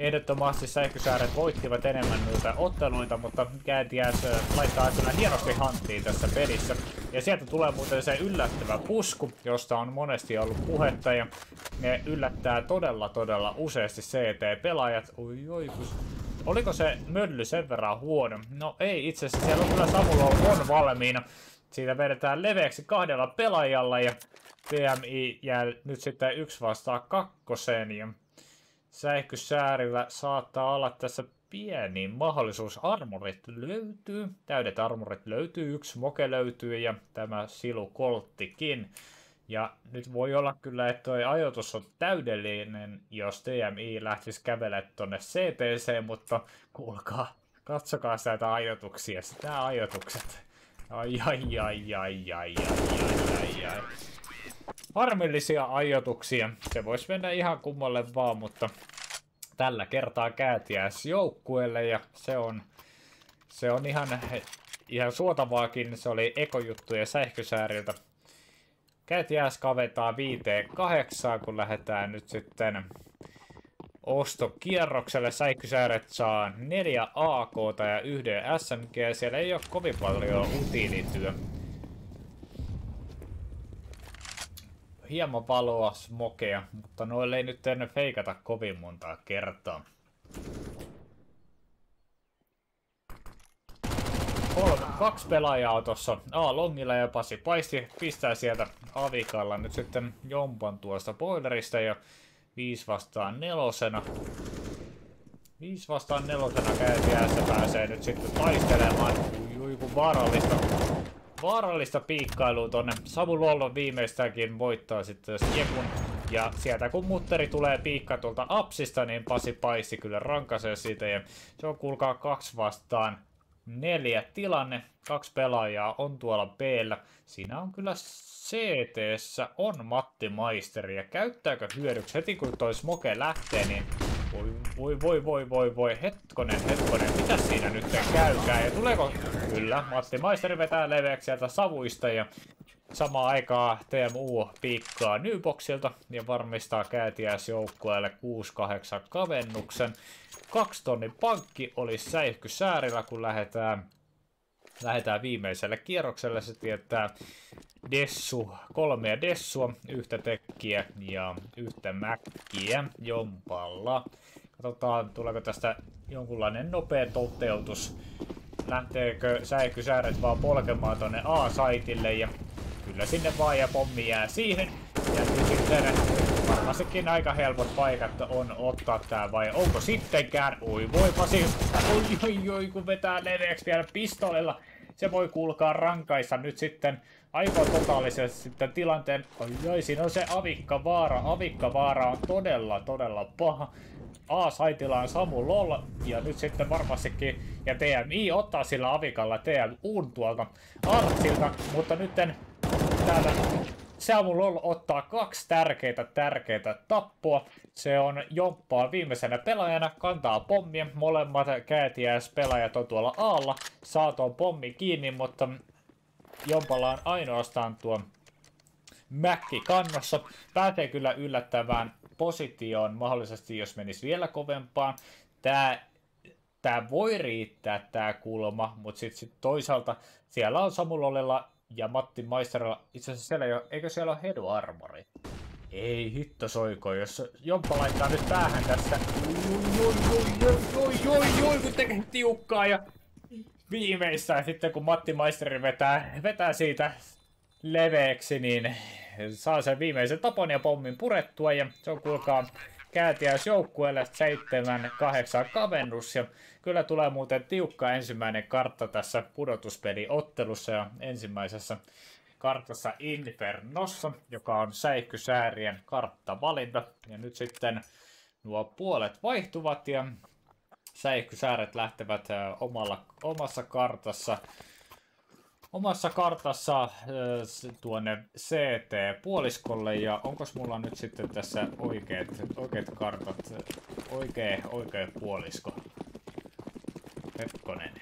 Ehdottomasti sähkösääret voittivat enemmän noita otteluita, mutta Käätiäs laittaa kyllä hienosti hanttiin tässä pelissä. Ja sieltä tulee muuten se yllättävä pusku, josta on monesti ollut puhetta, ja ne yllättää todella todella useasti CT-pelaajat. Oi oi. Oliko se mölly sen verran huono? No ei itse asiassa, siellä on kyllä Samulo on valmiina. Siitä vedetään leveäksi kahdella pelaajalla ja PMI jää nyt sitten yksi vastaan kakkoseen. Ja sähkösäärillä saattaa olla tässä pieni mahdollisuus. Armorit löytyy, täydet armorit löytyy, yksi moke löytyy ja tämä silu kolttikin. Ja nyt voi olla kyllä, että tuo ajoitus on täydellinen, jos TMI lähtisi kävelemään tonne CTC, mutta kuulkaa, katsokaa näitä ajoituksia, sitä ajoitukset. Ai ai ai ai ai ai ai ai ai. Harmillisia ajoituksia. Se voisi mennä ihan kummalle vaan, mutta tällä kertaa käätiäis joukkueelle ja se on, se on ihan, ihan suotavaakin. Se oli ekojuttuja sähkösääriltä. Käätiäis kavetaan 5-8, kun lähdetään nyt sitten ostokierrokselle. Säikkysääret saa neljä AK ja yhden SMG. Siellä ei ole kovin paljon utiilityö. Hieman valoa, smokea, mutta noille ei nyt ennen feikata kovin montaa kertaa. Kolme, kaksi pelaajaa on tossa. A, Longilla ja Pasi Paisti pistää sieltä Avikalla nyt sitten jompan tuosta boilerista ja viisi vastaan nelosena. Viisi vastaan nelosena käytiässä pääsee nyt sitten taistelemaan. Ui, kun vaarallista vaarallista piikkailua tonne. Samu Luollon viimeistäänkin voittaa sitten Jekun. Ja sieltä kun mutteri tulee piikka tuolta apsista, niin Pasi Paissi kyllä rankasee siitä. Ja se on kuulkaa kaksi vastaan neljä tilanne. Kaksi pelaajaa on tuolla b -llä. Siinä on kyllä ct on Matti Maisteri. Ja käyttääkö hyödyksi heti kun toi smoke lähtee, niin voi, voi, voi, voi, voi, hetkonen, hetkonen, mitä siinä nyt käykää? Ja tuleeko? Kyllä, Matti Maisteri vetää leveäksi sieltä savuista ja samaan aikaa TMU piikkaa Newboxilta ja varmistaa joukkueelle 6-8 kavennuksen. Kaksi tonnin pankki olisi säihkysäärillä, kun lähdetään, lähdetään viimeiselle kierrokselle. Se tietää Dessu, kolmea Dessua, yhtä tekkiä ja yhtä mäkkiä jompalla. Katsotaan, tuleeko tästä jonkunlainen nopea toteutus. Lähteekö säikysääret vaan polkemaan tonne A-saitille ja kyllä sinne vaan ja pommi jää siihen. Ja sitten varmastikin aika helpot paikat on ottaa tää vai onko sittenkään? Oi voi Pasi, oi oi oi kun vetää leveäksi vielä pistolilla. Se voi kuulkaa rankaissa nyt sitten aivan totaalisesti sitten tilanteen. Oi, oi, siinä on se avikka vaara. Avikka vaara on todella, todella paha. A-saitilla on Samu Lol ja nyt sitten varmastikin ja TMI ottaa sillä avikalla TMUn tuolta Artsilta, mutta nyt täällä Samu Lol ottaa kaksi tärkeitä tärkeitä tappoa. Se on Jomppaa viimeisenä pelaajana, kantaa pommia. Molemmat käätiäispelaajat on tuolla aalla. Saa tuon pommi kiinni, mutta Jompalla on ainoastaan tuo Mäkki kannossa. Pääsee kyllä yllättävään positioon mahdollisesti, jos menisi vielä kovempaan. Tää, tää voi riittää tää kulma, mutta sitten sit toisaalta siellä on Samulolella ja Matti Maisterilla, itse asiassa siellä ei ole, eikö siellä ole Hedu Armori? Ei hitto soiko, jos Jomppa laittaa nyt päähän tässä. Joi, joi, joi, joi, joi, kun tekee tiukkaa ja viimeistään sitten kun Matti Maisteri vetää, vetää siitä leveäksi, niin saa sen viimeisen tapon ja pommin purettua ja se on kuulkaa käätiäis joukkueelle 7-8 kavennus ja kyllä tulee muuten tiukka ensimmäinen kartta tässä pudotuspeliottelussa ja ensimmäisessä kartassa Infernossa, joka on säihkysäärien karttavalinta. Ja nyt sitten nuo puolet vaihtuvat ja säihkysääret lähtevät omalla, omassa kartassa omassa kartassa äh, tuonne CT-puoliskolle ja onko mulla nyt sitten tässä oikeat, oikeat kartat, oikea, oikea puolisko? Hetkonen.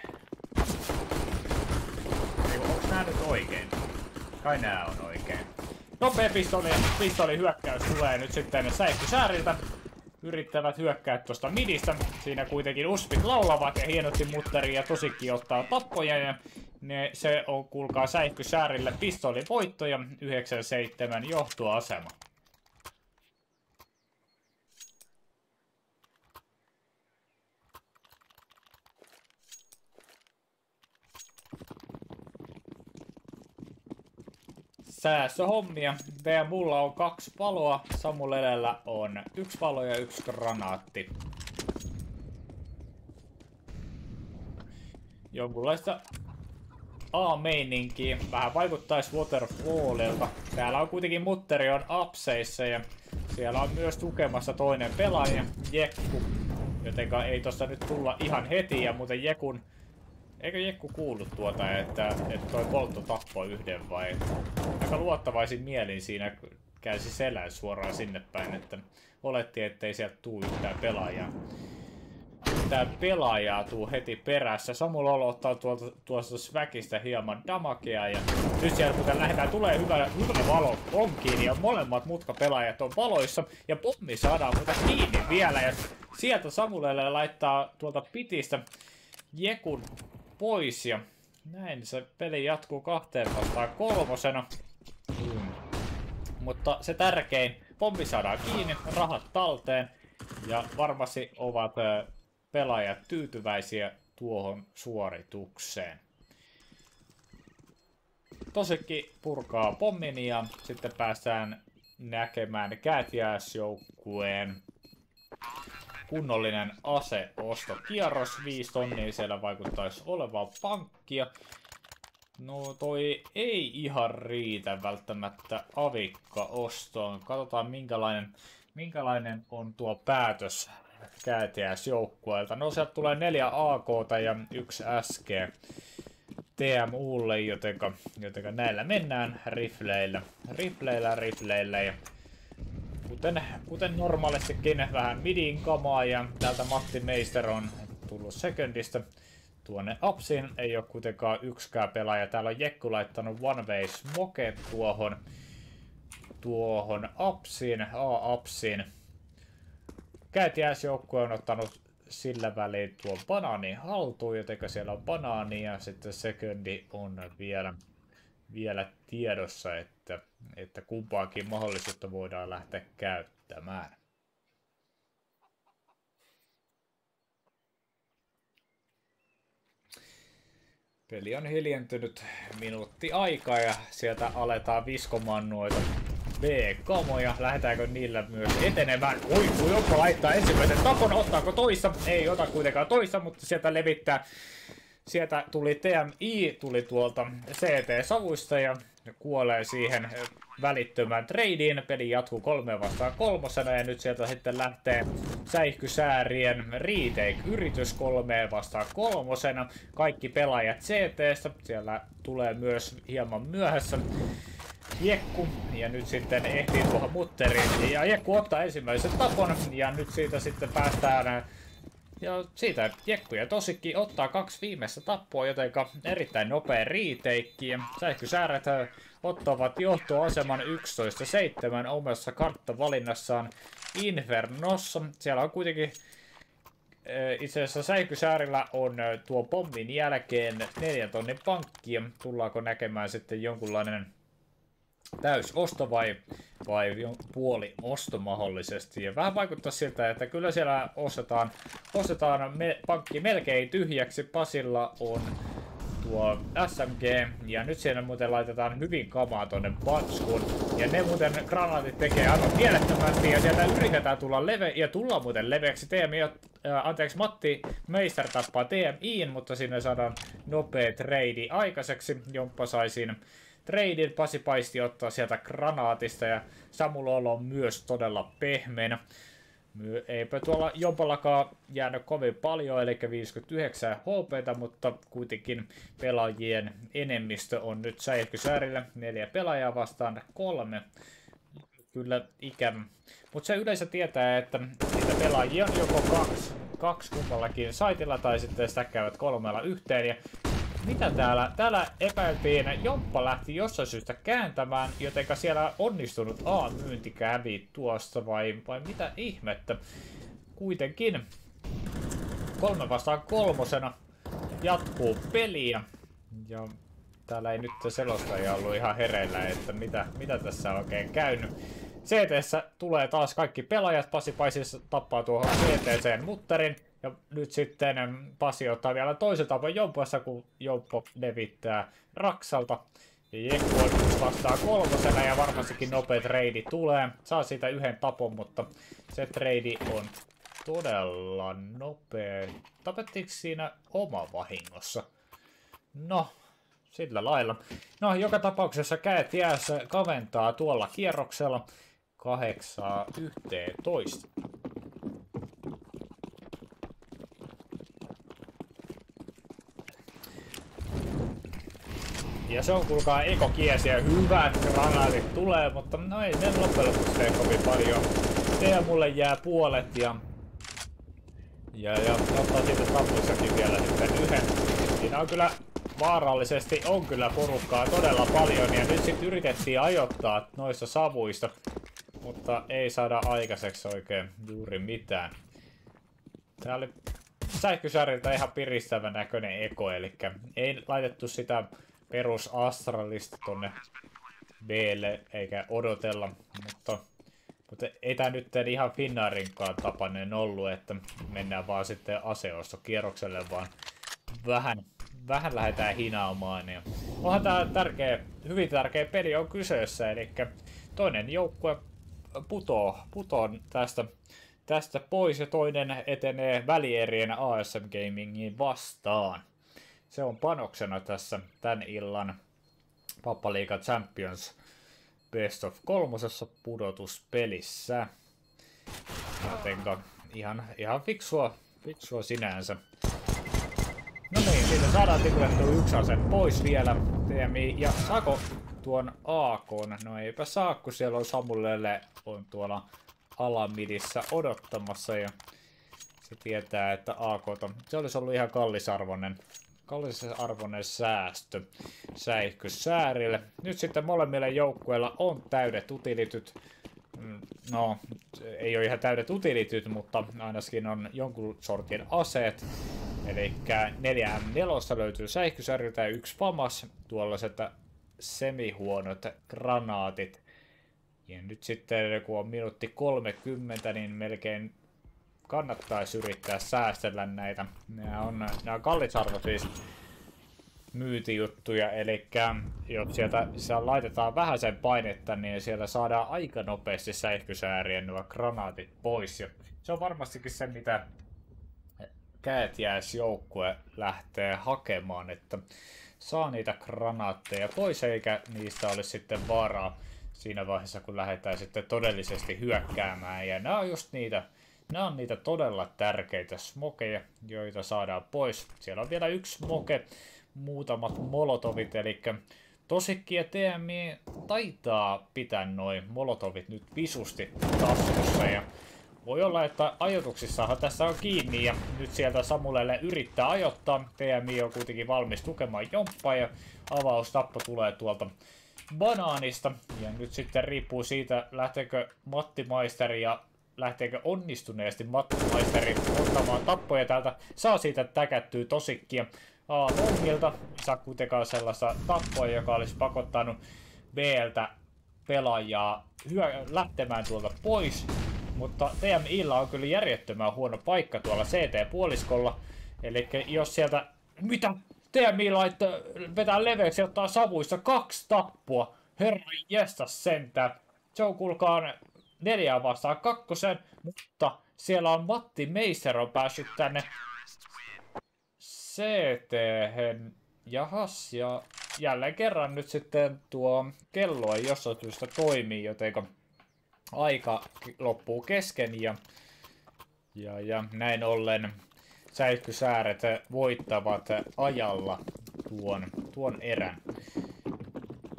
Onko nää nyt oikein? Kai nää on oikein. Nopea pistoli, pistoli hyökkäys tulee nyt sitten Säikky Sääriltä yrittävät hyökkää tuosta midistä. Siinä kuitenkin uspit laulavat ja hienotti mutteri ja tosikki ottaa tappoja ja ne, se on kuulkaa säihky säärille pistoli voitto ja 97 johtoasema. säästöhommia. Teidän mulla on kaksi paloa, Samuel edellä on yksi palo ja yksi granaatti. Jonkunlaista A-meininkiä. Vähän vaikuttaisi Waterfallilta. Täällä on kuitenkin Mutteri on apseissa ja siellä on myös tukemassa toinen pelaaja, Jekku. Jotenka ei tosta nyt tulla ihan heti ja muuten Jekun Eikö Jekku kuullut tuota, että, että toi poltto tappoi yhden vai? Aika luottavaisin mielin siinä käsi selän suoraan sinne päin, että oletti, ettei sieltä tuu yhtään pelaajaa. Tää pelaajaa tuu heti perässä. Samuel Olo ottaa tuolta, tuosta sväkistä hieman damakea ja nyt siellä kuten lähdetään, tulee hyvä, hyvä valo onkin ja molemmat mutkapelaajat on valoissa ja pommi saadaan muuten kiinni vielä ja sieltä Samuelille laittaa tuolta pitistä Jekun pois ja näin se peli jatkuu kahteen vastaan kolmosena. Mm. Mutta se tärkein, pommi saadaan kiinni, rahat talteen ja varmasti ovat pelaajat tyytyväisiä tuohon suoritukseen. Tosikki purkaa pommin ja sitten päästään näkemään käätiäisjoukkueen kunnollinen aseostokierros. 5 tonnia siellä vaikuttaisi olevan pankkia. No toi ei ihan riitä välttämättä avikka-ostoon. Katsotaan minkälainen, minkälainen on tuo päätös käätiäisjoukkueelta. No sieltä tulee neljä AK ja yksi SG TMUlle, jotenka, jotenka näillä mennään rifleillä. Rifleillä, rifleillä ja kuten, kuten normaalistikin vähän midin kamaa ja täältä Matti Meister on tullut secondista tuonne Apsiin. Ei ole kuitenkaan yksikään pelaaja. Täällä on Jekku laittanut One Way Smoke tuohon, tuohon Apsiin, A-Apsiin. Käätiäisjoukkue on ottanut sillä väliin tuon banaanin haltuun, joten siellä on banaani ja sitten sekondi on vielä, vielä tiedossa, että että kumpaakin mahdollisuutta voidaan lähteä käyttämään. Peli on hiljentynyt minuutti aikaa ja sieltä aletaan viskomaan noita B-kamoja. Lähdetäänkö niillä myös etenemään? Oi, kun jopa laittaa ensimmäisen tapon. Ottaako toista? Ei ota kuitenkaan toista, mutta sieltä levittää. Sieltä tuli TMI, tuli tuolta CT-savuista ja kuolee siihen välittömään tradeen. Peli jatkuu kolme vastaan kolmosena ja nyt sieltä sitten lähtee säihkysäärien retake-yritys kolmeen vastaan kolmosena. Kaikki pelaajat CTstä. Siellä tulee myös hieman myöhässä Jekku, ja nyt sitten ehtii tuohon mutteriin, ja Jekku ottaa ensimmäisen tapon, ja nyt siitä sitten päästään ja siitä Jekku ja Tosikki ottaa kaksi viimeistä tappoa, joten erittäin nopea retake. Sähkysääret ottavat johtoaseman 11-7 omassa karttavalinnassaan Infernossa. Siellä on kuitenkin eh, itse asiassa Säikysäärillä on eh, tuo pommin jälkeen neljän tonnin pankki. Tullaanko näkemään sitten jonkunlainen täys osto vai, vai puoli osto mahdollisesti. Ja vähän vaikuttaa siltä, että kyllä siellä ostetaan, ostetaan me, pankki melkein tyhjäksi. Pasilla on tuo SMG, ja nyt siellä muuten laitetaan hyvin kamaa tonne Batskuun. Ja ne muuten granaatit tekee aivan mielettömästi, ja sieltä yritetään tulla leve, ja tullaan muuten leveäksi. TMI, äh, anteeksi, Matti Meister tappaa TMIin, mutta sinne saadaan nopea trade aikaiseksi. Jomppa sai siinä treidin. Pasi Paisti ottaa sieltä granaatista ja Samuel Olo on myös todella pehmeänä. Eipä tuolla jompallakaan jäänyt kovin paljon, eli 59 HP, mutta kuitenkin pelaajien enemmistö on nyt säihkysäärillä. Neljä pelaajaa vastaan kolme. Kyllä ikävä. Mutta se yleensä tietää, että niitä pelaajia on joko kaksi, kaksi kummallakin saitilla tai sitten sitä käyvät kolmella yhteen. Ja mitä täällä? Täällä epäiltiin, Jomppa lähti jossain syystä kääntämään, jotenka siellä onnistunut A-myynti kävi tuosta vai, vai mitä ihmettä. Kuitenkin kolme vastaan kolmosena jatkuu peliä. Ja täällä ei nyt selostaja ollut ihan hereillä, että mitä, mitä tässä on oikein käynyt. CTssä tulee taas kaikki pelaajat. Pasi Paisis tappaa tuohon CTCn mutterin. Ja nyt sitten Pasi ottaa vielä toisen tapan Jompuessa, kun Jomppo levittää Raksalta. Jekku on vastaa kolmosena ja varmastikin nopea trade tulee. Saa siitä yhden tapon, mutta se trade on todella nopea. Tapettiinko siinä oma vahingossa? No, sillä lailla. No, joka tapauksessa käet jäässä kaventaa tuolla kierroksella 8 11. Ja se on kuulkaa ekokiesi ja hyvät granaatit tulee, mutta no ei ne loppujen lopuksi tee kovin paljon. Te mulle jää puolet ja... Ja, ja ottaa siitä tappuissakin vielä sitten yhden. Siinä on kyllä vaarallisesti on kyllä porukkaa todella paljon ja nyt sitten yritettiin ajoittaa noissa savuista, mutta ei saada aikaiseksi oikein juuri mitään. Tää oli sähkösäriltä ihan piristävän näköinen eko, eli ei laitettu sitä perus Astralista tonne Blle eikä odotella, mutta, mutta ei tää nyt ihan Finnaarinkaan tapainen ollut, että mennään vaan sitten aseostokierrokselle, vaan vähän, vähän lähdetään hinaamaan. Ja onhan tää tärkeä, hyvin tärkeä peli on kyseessä, eli toinen joukkue putoo, putoo tästä, tästä pois ja toinen etenee välierien ASM Gamingiin vastaan se on panoksena tässä tämän illan Pappaliiga Champions Best of kolmosessa pudotuspelissä. Jotenka ihan, ihan fiksua, fiksua sinänsä. No niin, siitä saadaan tiputettua yksi ase pois vielä. TMI. Ja saako tuon AK? No eipä saa, kun siellä on Samulelle on tuolla alamidissä odottamassa ja se tietää, että AK, se olisi ollut ihan kallisarvoinen kallisarvoinen säästö säihkysäärille. Nyt sitten molemmille joukkueilla on täydet utilityt. Mm, no, ei ole ihan täydet utilityt, mutta ainakin on jonkun sortin aseet. Eli 4M4 löytyy säihkysääriltä ja yksi FAMAS, tuollaiset semihuonot granaatit. Ja nyt sitten kun on minuutti 30, niin melkein kannattaisi yrittää säästellä näitä. Nämä on, nämä kallisarvo siis myytijuttuja, eli jos sieltä, sieltä laitetaan vähän sen painetta, niin siellä saadaan aika nopeasti säihkysäärien nuo granaatit pois. Ja se on varmastikin se, mitä joukkue lähtee hakemaan, että saa niitä granaatteja pois, eikä niistä olisi sitten vaaraa siinä vaiheessa, kun lähdetään sitten todellisesti hyökkäämään. Ja nämä on just niitä Nämä on niitä todella tärkeitä smokeja, joita saadaan pois. Siellä on vielä yksi smoke, muutamat molotovit, eli Tosikki ja TMI taitaa pitää noin molotovit nyt visusti taskussa ja voi olla, että ajotuksissahan tässä on kiinni ja nyt sieltä Samulelle yrittää ajoittaa. TMI on kuitenkin valmis tukemaan jomppaa ja avaustappo tulee tuolta banaanista. Ja nyt sitten riippuu siitä, lähteekö Matti Maisteri ja lähteekö onnistuneesti Mattmaisteri ottamaan tappoja täältä. Saa siitä täkättyä tosikkia. A Longilta saa kuitenkaan sellaista tappoja, joka olisi pakottanut Bltä pelaajaa lähtemään tuolta pois. Mutta TMIllä on kyllä järjettömän huono paikka tuolla CT-puoliskolla. Eli jos sieltä... Mitä? TMI laittaa, vetää leveäksi ja ottaa savuissa kaksi tappua. Herra jestas sentään. Se on kuulkaan neljää vastaan kakkosen, mutta siellä on Matti Meister on päässyt tänne ct -hen. Jahas, ja jälleen kerran nyt sitten tuo kello ei jossain syystä toimii, joten aika loppuu kesken ja Ja, ja näin ollen säihkysääret voittavat ajalla tuon, tuon erän.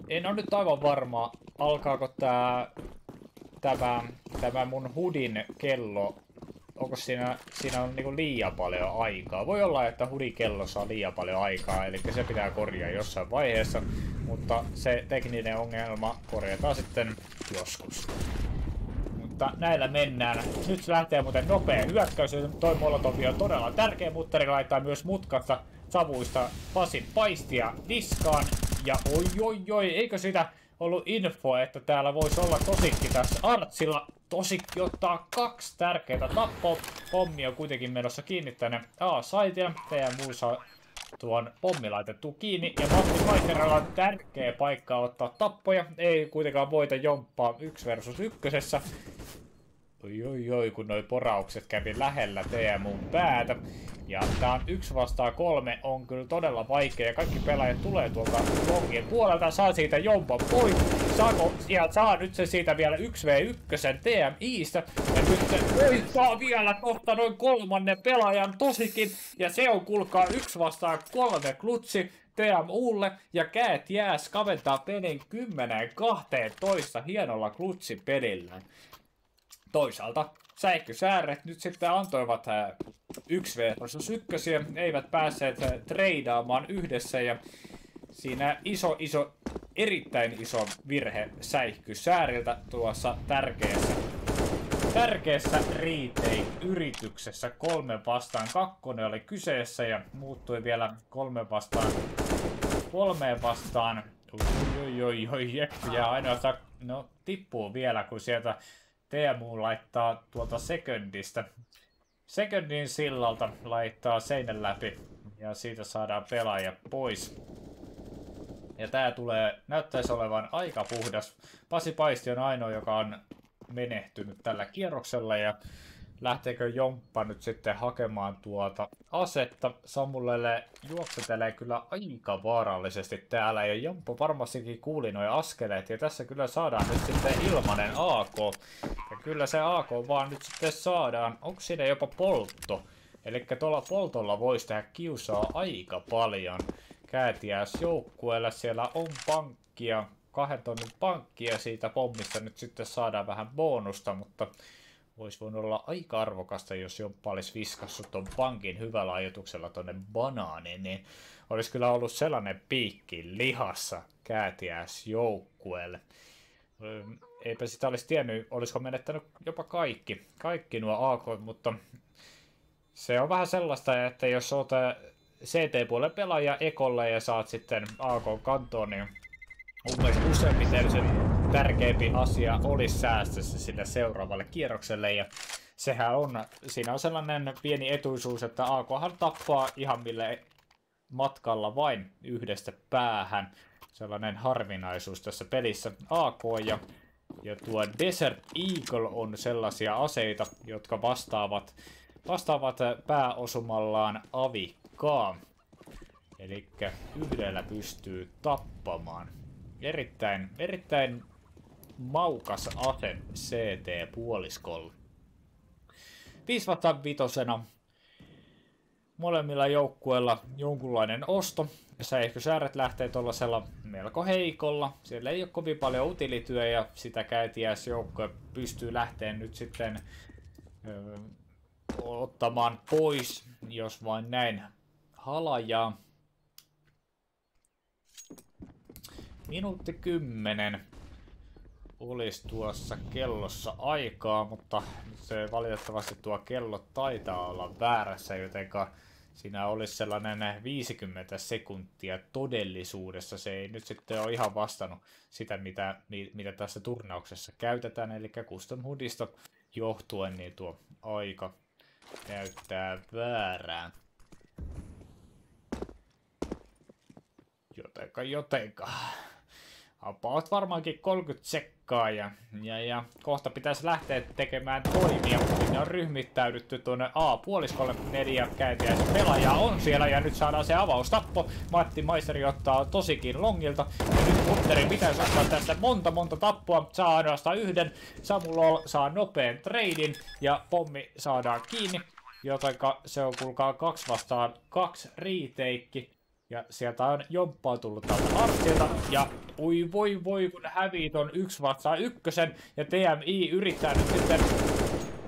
En ole nyt aivan varma, alkaako tää, tämä, tämä mun hudin kello, onko siinä, siinä on niinku liian paljon aikaa. Voi olla, että hudikello saa liian paljon aikaa, eli se pitää korjaa jossain vaiheessa, mutta se tekninen ongelma korjataan sitten joskus. Mutta näillä mennään. Nyt lähtee muuten nopea hyökkäys. Toi Molotovi on todella tärkeä, mutta laittaa myös mutkasta savuista Pasin paistia diskaan. Ja oi oi oi, eikö sitä ollut info, että täällä voisi olla tosikki tässä Artsilla. Tosikki ottaa kaksi tärkeää on kuitenkin menossa kiinni tänne A-saitille. Teidän muu saa tuon pommi laitettu kiinni. Ja Matti Maisteralla on tärkeä paikka ottaa tappoja. Ei kuitenkaan voita jomppaa 1 versus ykkösessä. Oi oi oi, kun noi poraukset kävi lähellä TMUn päätä. Ja tää on yksi vastaan kolme, on kyllä todella vaikea. Ja kaikki pelaajat tulee tuolta longien puolelta, saa siitä jompan pois. Saako, ja saa nyt se siitä vielä 1v1 TMIstä. Ja nyt se voittaa vielä kohta noin kolmannen pelaajan tosikin. Ja se on kulkaa yksi vastaan kolme klutsi. TMUlle ja käät jääs kaventaa pelin 10-12 hienolla klutsipelillä. Toisaalta säikkysääret nyt sitten antoivat 1 v versus 1, eivät päässeet treidaamaan yhdessä ja siinä iso, iso, erittäin iso virhe säihkysääriltä tuossa tärkeässä tärkeässä retake-yrityksessä. Kolme vastaan kakkonen oli kyseessä ja muuttui vielä kolme vastaan kolmeen vastaan. Oi, oi, oi, jekku jää ainoastaan, no tippuu vielä, kun sieltä TMU laittaa tuolta sekundista, sekundin sillalta laittaa seinän läpi ja siitä saadaan pelaaja pois. Ja tää tulee, näyttäisi olevan aika puhdas. Pasi Paisti on ainoa, joka on menehtynyt tällä kierroksella ja lähteekö Jomppa nyt sitten hakemaan tuota asetta. Samullelle juoksetelee kyllä aika vaarallisesti täällä ja Jomppa varmastikin kuuli noin askeleet ja tässä kyllä saadaan nyt sitten ilmanen AK. Ja kyllä se AK vaan nyt sitten saadaan. Onko siinä jopa poltto? Eli tuolla poltolla voisi tehdä kiusaa aika paljon. Käätiäs joukkueella siellä on pankkia, kahden tonnin pankkia siitä pommista nyt sitten saadaan vähän bonusta, mutta olisi voinut olla aika arvokasta, jos jopa olisi viskassut ton pankin hyvällä ajotuksella tonne banaaniin, niin olisi kyllä ollut sellainen piikki lihassa käätiäs joukkueelle. Eipä sitä olisi tiennyt, olisiko menettänyt jopa kaikki, kaikki nuo AK, mutta se on vähän sellaista, että jos olet CT-puolen pelaaja ekolle ja saat sitten AK kantoon, niin useimmiten sen tärkeämpi asia olisi säästössä sille seuraavalle kierrokselle. Ja sehän on, siinä on sellainen pieni etuisuus, että AKhan tappaa ihan mille matkalla vain yhdestä päähän. Sellainen harvinaisuus tässä pelissä. AK ja, ja tuo Desert Eagle on sellaisia aseita, jotka vastaavat, vastaavat pääosumallaan avikkaa. Eli yhdellä pystyy tappamaan. Erittäin, erittäin maukas ase CT-puoliskolla. 5 vastaan vitosena. Molemmilla joukkueilla jonkunlainen osto. Säihkösääret lähtee tuollaisella melko heikolla. Siellä ei ole kovin paljon utilityä ja sitä käytiäis joukkue pystyy lähteen nyt sitten ö, ottamaan pois, jos vain näin halajaa. Minuutti kymmenen olisi tuossa kellossa aikaa, mutta se valitettavasti tuo kello taitaa olla väärässä, jotenka siinä olisi sellainen 50 sekuntia todellisuudessa. Se ei nyt sitten ole ihan vastannut sitä, mitä, mitä tässä turnauksessa käytetään, eli custom hoodista johtuen, niin tuo aika näyttää väärään. Jotenka, jotenka. About varmaankin 30 sekkaa ja, ja, ja kohta pitäisi lähteä tekemään toimia. Ne on ryhmittäydytty tuonne A-puoliskolle, neljä kääntiäisen pelaajaa on siellä ja nyt saadaan se avaustappo. Matti Maisteri ottaa tosikin longilta ja nyt Mutterin pitäisi ottaa tästä monta monta tappoa. Saa ainoastaan yhden, Samu Lol saa nopean treidin ja pommi saadaan kiinni. Jotenka se on kuulkaa kaksi vastaan kaksi riiteikki. Ja sieltä on jomppaa tullut täältä Arstilta. Ja ui voi voi kun hävii ton yksi vastaan ykkösen. Ja TMI yrittää nyt sitten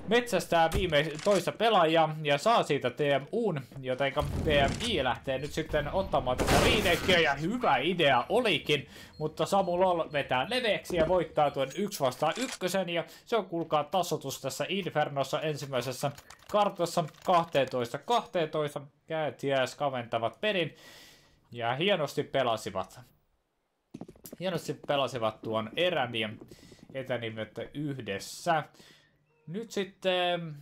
metsästää viimeistä toista pelaajaa ja saa siitä TMUn, joten TMI lähtee nyt sitten ottamaan tätä riideikkiä ja hyvä idea olikin, mutta Samu Lol vetää leveäksi ja voittaa tuon yksi vastaan ykkösen. Ja se on kuulkaa tasotus tässä Infernossa ensimmäisessä kartassa. 12 12 käät jääs kaventavat perin ja hienosti pelasivat. Hienosti pelasivat tuon erän ja etänimet yhdessä. Nyt sitten...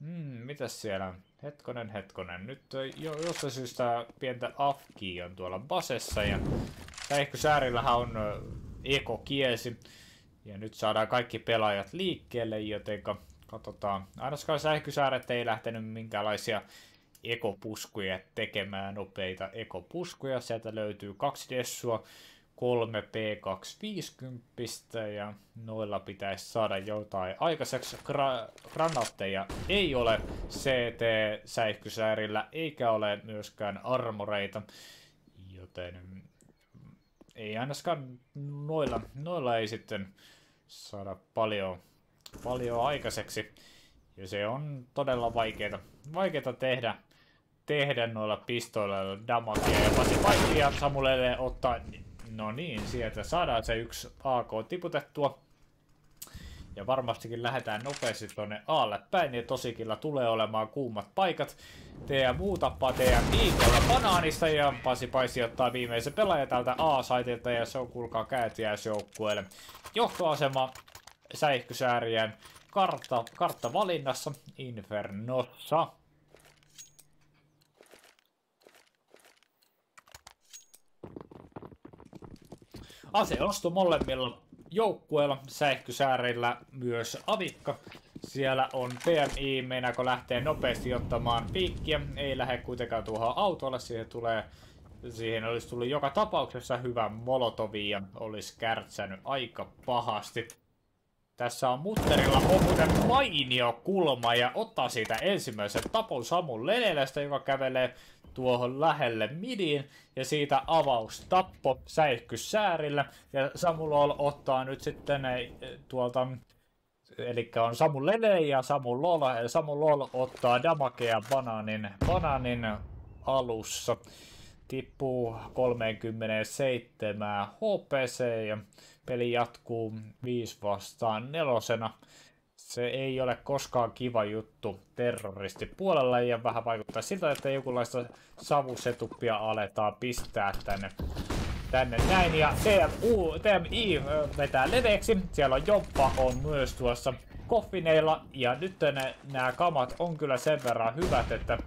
Hmm, mitäs siellä? Hetkonen, hetkonen. Nyt jo, jostain syystä pientä afki on tuolla basessa ja sähkösäärillähän on ekokiesi. Ja nyt saadaan kaikki pelaajat liikkeelle, joten katsotaan. Ainakaan sähkösääret ei lähtenyt minkäänlaisia ekopuskuja tekemään nopeita ekopuskuja. Sieltä löytyy kaksi dessua, kolme P250 ja noilla pitäisi saada jotain aikaiseksi. Gra- granaatteja ei ole CT-säihkysäärillä eikä ole myöskään armoreita, joten ei ainakaan noilla, noilla ei sitten saada paljon, paljon aikaiseksi. Ja se on todella vaikeaa, vaikeaa tehdä tehdä noilla pistoilla damagea ja Pasi ja Samulelle ottaa, no niin, sieltä saadaan se yksi AK tiputettua. Ja varmastikin lähdetään nopeasti tuonne Aalle päin, ja tosikilla tulee olemaan kuumat paikat. TMU tappaa TMI tuolla banaanista, ja Pasi Paisi ottaa viimeisen pelaaja täältä A-saitilta, ja se on kuulkaa käätiäisjoukkueelle. Johtoasema säihkysäärien kartta, karttavalinnassa Infernossa. Aseosto molemmilla joukkueilla, sähkösäärillä myös avikka. Siellä on PMI, meinaako lähtee nopeasti ottamaan piikkiä. Ei lähde kuitenkaan tuohon autolle, siihen tulee Siihen olisi tullut joka tapauksessa hyvä molotovi ja olisi kärtsänyt aika pahasti. Tässä on Mutterilla muuten mainio kulma ja ottaa siitä ensimmäisen tapon Samun Lelelästä, joka kävelee tuohon lähelle midiin. Ja siitä avaus tappo säihkysäärillä ja Samulol ottaa nyt sitten eh, tuolta Eli on Samu Lele ja Samu Lol. Samu Lol ottaa damakea banaanin, banaanin alussa. Tippuu 37 HPC ja peli jatkuu 5 vastaan nelosena se ei ole koskaan kiva juttu terroristipuolella ja vähän vaikuttaa siltä, että jokinlaista savusetuppia aletaan pistää tänne tänne näin. Ja TMU, TMI vetää leveäksi. Siellä on Joppa on myös tuossa koffineilla. Ja nyt nämä kamat on kyllä sen verran hyvät, että,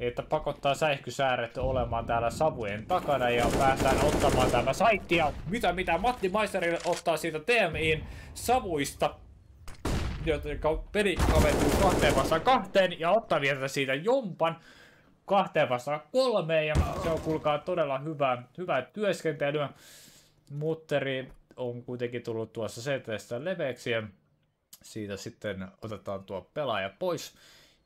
että pakottaa säihkysääret olemaan täällä savujen takana ja päästään ottamaan tämä saittia. Mitä mitä Matti Maisterille ottaa siitä TMIin savuista joten peli kaventuu kahteen vastaan kahteen ja ottaa vielä siitä jompan kahteen vastaan kolmeen ja se on kuulkaa todella hyvää, hyvää työskentelyä. Mutteri on kuitenkin tullut tuossa CTstä leveäksi ja siitä sitten otetaan tuo pelaaja pois.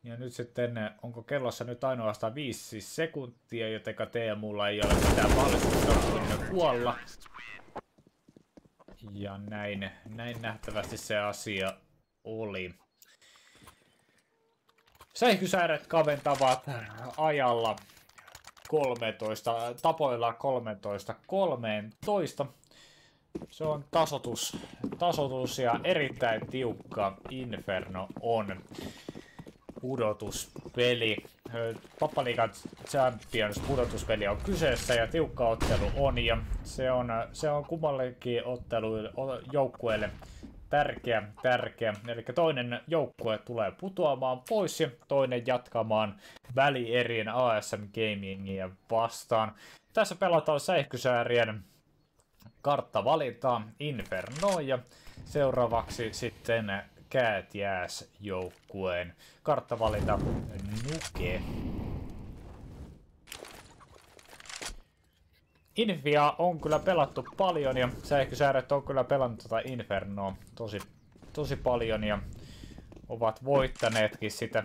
Ja nyt sitten, onko kellossa nyt ainoastaan 5 sekuntia, joten Teemulla ei ole mitään mahdollisuutta kuolla. Ja näin, näin nähtävästi se asia oli. Säihkysääret kaventavat ajalla 13, tapoilla 13 13. Se on tasotus, tasotus ja erittäin tiukka Inferno on pudotuspeli. Pappaliigan Champions pudotuspeli on kyseessä ja tiukka ottelu on ja se on, se on kummallekin ottelu joukkueelle tärkeä, tärkeä. Eli toinen joukkue tulee putoamaan pois ja toinen jatkamaan välierien ASM Gamingia vastaan. Tässä pelataan säihkysäärien kartta valitaan Inferno ja seuraavaksi sitten Käätiäs joukkueen kartta valita Nuke. Infia on kyllä pelattu paljon ja sähkösääret on kyllä pelannut tota Infernoa tosi, tosi paljon ja ovat voittaneetkin sitä.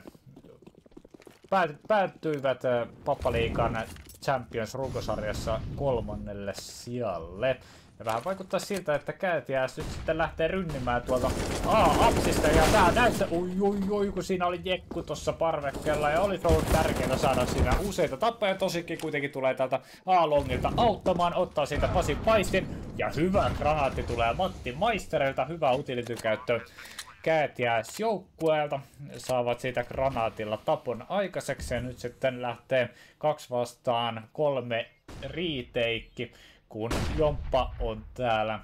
Päätyivät äh, Pappaliikan Champions runkosarjassa kolmannelle sijalle. Ja vähän vaikuttaa siltä, että Käätiäs nyt sitten lähtee rynnimään tuolta A-apsista. Ja tää näyttää, ui ui ui, kun siinä oli jekku tuossa parvekkeella. Ja oli ollut tärkeää saada siinä useita tappoja. Tosikin kuitenkin tulee täältä A-longilta auttamaan, ottaa siitä Pasi Paistin. Ja hyvä granaatti tulee Matti Maistereilta, hyvä utilitykäyttö. Käätiäs joukkueelta saavat siitä granaatilla tapon aikaiseksi ja nyt sitten lähtee kaksi vastaan kolme riiteikki kun Jomppa on täällä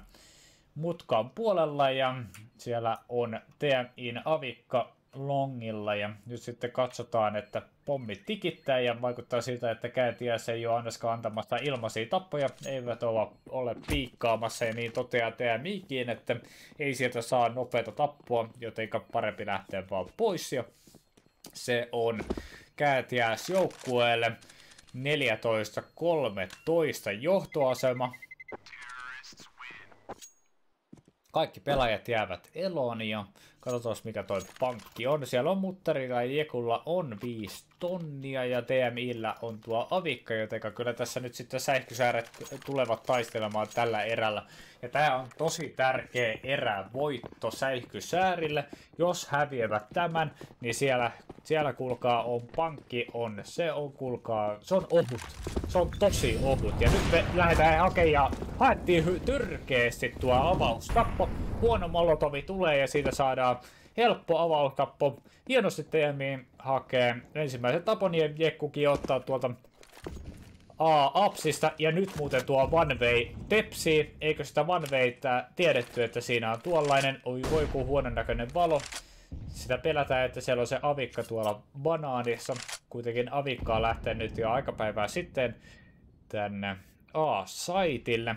mutkan puolella ja siellä on TMIn avikka longilla. Ja nyt sitten katsotaan, että pommi tikittää ja vaikuttaa siltä, että käytiässä ei ole ainakaan antamassa ilmaisia tappoja, eivät ole, ole piikkaamassa ja niin toteaa TMIkin, että ei sieltä saa nopeita tappoa, joten parempi lähteä vaan pois. Ja se on käätiäs joukkueelle 14-13 johtoasema. Kaikki pelaajat jäävät eloon ja katsotaan mikä toi pankki on. Siellä on Mutterilla ja Jekulla on 5 tonnia ja TMIllä on tuo avikka, joten kyllä tässä nyt sitten sähkösääret tulevat taistelemaan tällä erällä. Ja tämä on tosi tärkeä erä voitto sähkösäärille. Jos häviävät tämän, niin siellä, siellä kuulkaa on pankki, on se on kuulkaa, se on ohut. Se on tosi ohut. Ja nyt me lähdetään hakemaan ja haettiin tyrkeästi tuo avaustappo. Huono molotovi tulee ja siitä saadaan helppo avaustappo. Hienosti TMI hakee ensimmäisen tapon ja Jekkukin ottaa tuolta A-apsista, ja nyt muuten tuo Way tepsii. Eikö sitä Waytä tiedetty, että siinä on tuollainen, oi voi kun huonon näköinen valo. Sitä pelätään, että siellä on se avikka tuolla banaanissa. Kuitenkin avikkaa lähtee nyt jo aikapäivää sitten tänne A-saitille.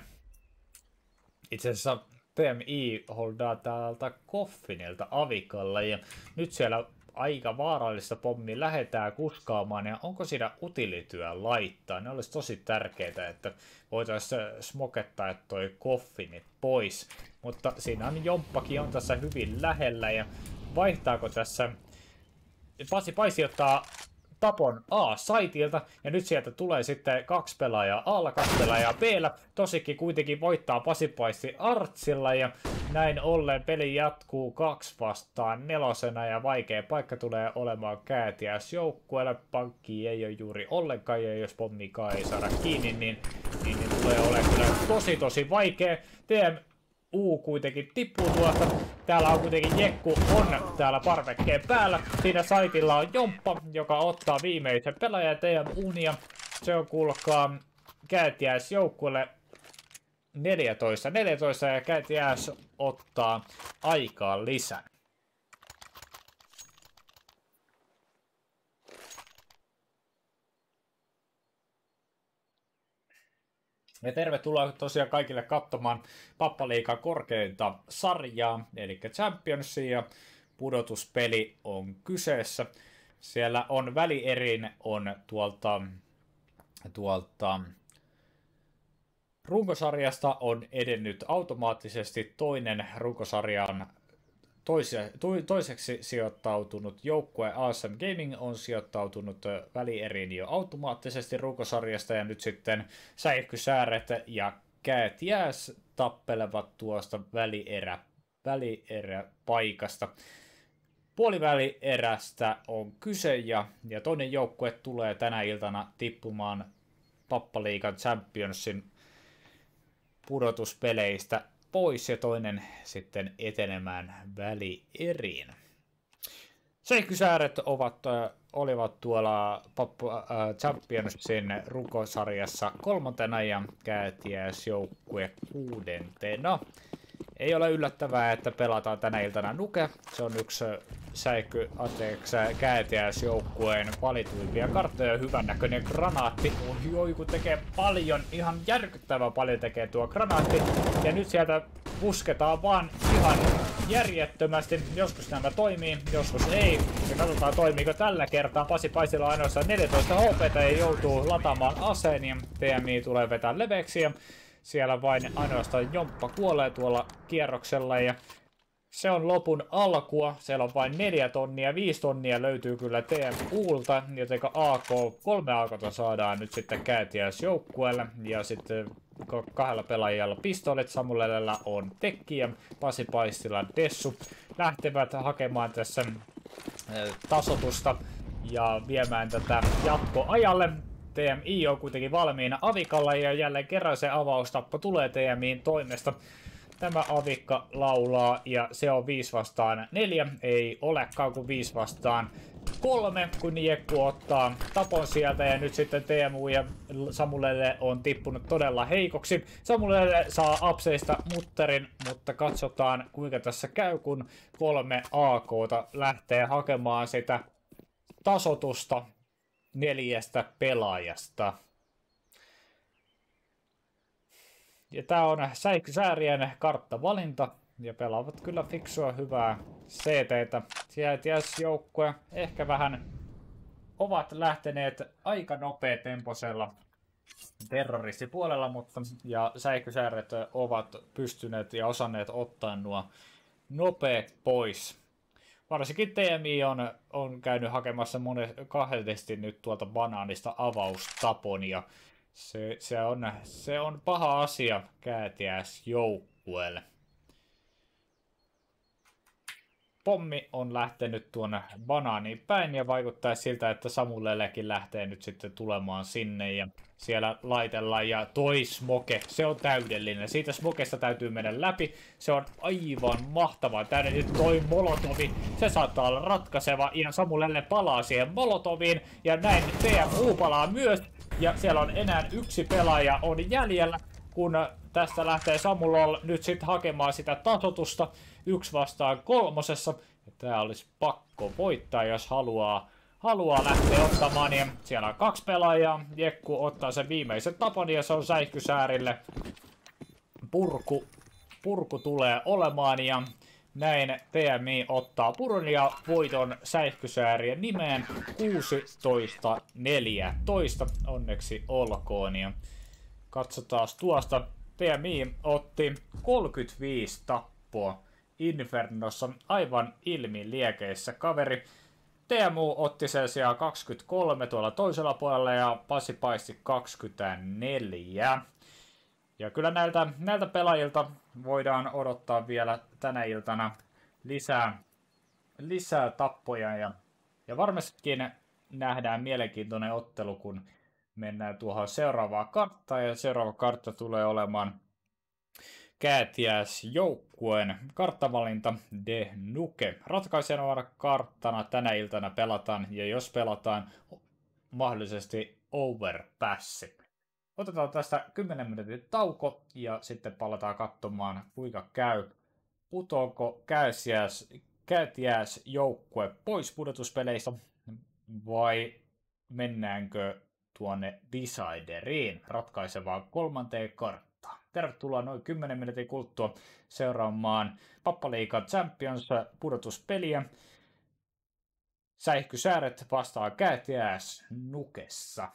Itse asiassa PMI holdaa täältä Koffinilta avikalla ja nyt siellä aika vaarallista pommi lähetään kuskaamaan ja onko siinä utilityä laittaa? Ne olisi tosi tärkeää, että voitaisiin smokettaa toi koffini pois. Mutta siinä on jomppakin on tässä hyvin lähellä ja vaihtaako tässä? Pasi Paisi ottaa tapon A-saitilta, ja nyt sieltä tulee sitten kaksi pelaajaa. A, kaksi pelaajaa B, tosikin kuitenkin voittaa Pasipaisti Artsilla, ja näin ollen peli jatkuu kaksi vastaan nelosena, ja vaikea paikka tulee olemaan käätiäs joukkueelle, pankki ei ole juuri ollenkaan, ja jos pommikaan ei saada kiinni, niin, niin, niin tulee olemaan kyllä tosi tosi vaikea. TM U kuitenkin tippuu tuosta. Täällä on kuitenkin Jekku on täällä parvekkeen päällä. Siinä saitilla on Jomppa, joka ottaa viimeisen pelaajan TM Unia. Se on kuulkaa Käätiäis joukkueelle 14. 14 ja Käätiäis ottaa aikaa lisää. Ja tervetuloa tosiaan kaikille katsomaan Pappaliikan korkeinta sarjaa, eli Championsia. Pudotuspeli on kyseessä. Siellä on välierin on tuolta, tuolta runkosarjasta on edennyt automaattisesti toinen runkosarjan toise, to, toiseksi sijoittautunut joukkue ASM Gaming on sijoittautunut välieriin jo automaattisesti runkosarjasta ja nyt sitten säihkysääret ja käät jääs tappelevat tuosta välierä, välierä paikasta. Puolivälierästä on kyse ja, ja toinen joukkue tulee tänä iltana tippumaan Pappaliikan Championsin pudotuspeleistä pois ja toinen sitten etenemään välieriin. Seikkysääret ovat, olivat tuolla Pop, äh, Championsin rukosarjassa kolmantena ja joukkue kuudentena. Ei ole yllättävää, että pelataan tänä iltana Nuke. Se on yksi säikky, anteeksi, joukkueen valituimpia karttoja. Hyvän näköinen granaatti. Oi, oi, kun tekee paljon, ihan järkyttävän paljon tekee tuo granaatti. Ja nyt sieltä pusketaan vaan ihan järjettömästi. Joskus nämä toimii, joskus ei. Ja katsotaan toimiiko tällä kertaa. Pasi Paisilla on ainoastaan 14 HP ja joutuu lataamaan aseen ja TMI tulee vetää leveksi. Siellä vain ainoastaan Jomppa kuolee tuolla kierroksella ja se on lopun alkua. Siellä on vain neljä tonnia, viisi tonnia löytyy kyllä TMUlta, joten AK, kolme AKta saadaan nyt sitten joukkueelle ja sitten kahdella pelaajalla pistolet, Samulella on tekki ja Pasi Paistilla Dessu lähtevät hakemaan tässä tasotusta ja viemään tätä jatkoajalle. TMI on kuitenkin valmiina avikalla ja jälleen kerran se avaustappo tulee TMIin toimesta. Tämä avikka laulaa ja se on 5 vastaan 4, ei olekaan kuin 5 vastaan kolme, kun Jekku ottaa tapon sieltä ja nyt sitten TMU ja Samulelle on tippunut todella heikoksi. Samulelle saa apseista mutterin, mutta katsotaan kuinka tässä käy, kun kolme AKta lähtee hakemaan sitä tasotusta neljästä pelaajasta. Ja tää on Säärien karttavalinta. Ja pelaavat kyllä fiksua hyvää CTtä. ts joukkue ehkä vähän ovat lähteneet aika nopea temposella terroristipuolella, mutta ja säikkysääret ovat pystyneet ja osanneet ottaa nuo nopeet pois. Varsinkin TMI on, on käynyt hakemassa monen, kahdesti nyt tuolta banaanista avaustapon ja se, se, on, se on paha asia käätiäs joukkueelle pommi on lähtenyt tuonne banaaniin päin ja vaikuttaa siltä, että Samulelekin lähtee nyt sitten tulemaan sinne ja siellä laitellaan ja toi smoke, se on täydellinen. Siitä smokesta täytyy mennä läpi, se on aivan mahtavaa. Nyt toi molotovi, se saattaa olla ratkaiseva. Ian Samulelle palaa siihen molotoviin ja näin TMU palaa myös. Ja siellä on enää yksi pelaaja on jäljellä, kun tästä lähtee Samulol nyt sitten hakemaan sitä tasotusta yksi vastaan kolmosessa. Ja tää olisi pakko voittaa, jos haluaa, haluaa lähteä ottamaan. Ja siellä on kaksi pelaajaa. Jekku ottaa sen viimeisen tapon ja se on Säikkysäärille. Purku, purku tulee olemaan ja näin TMI ottaa purun ja voiton säihkysäärien nimeen 16-14. Onneksi olkoon. Ja katsotaan tuosta. TMI otti 35 tappoa Infernossa aivan ilmi liekeissä kaveri. TMU otti sen sijaan 23 tuolla toisella puolella ja Pasi paisti 24. Ja kyllä näiltä, näiltä pelaajilta voidaan odottaa vielä tänä iltana lisää, lisää tappoja ja, ja varmastikin nähdään mielenkiintoinen ottelu, kun mennään tuohon seuraavaan karttaan ja seuraava kartta tulee olemaan Käätiäs joukkueen karttavalinta De Nuke. Ratkaisena karttana tänä iltana pelataan, ja jos pelataan, mahdollisesti Overpassi. Otetaan tästä 10 minuutin tauko, ja sitten palataan katsomaan, kuinka käy. Putoako Käätiäs joukkue pois pudotuspeleistä, vai mennäänkö tuonne Decideriin ratkaisevaan kolmanteen karttaan? Tervetuloa noin 10 minuutin kuluttua seuraamaan Pappaliikan Champions pudotuspeliä. Säihkysääret vastaa käetiäs Nukessa.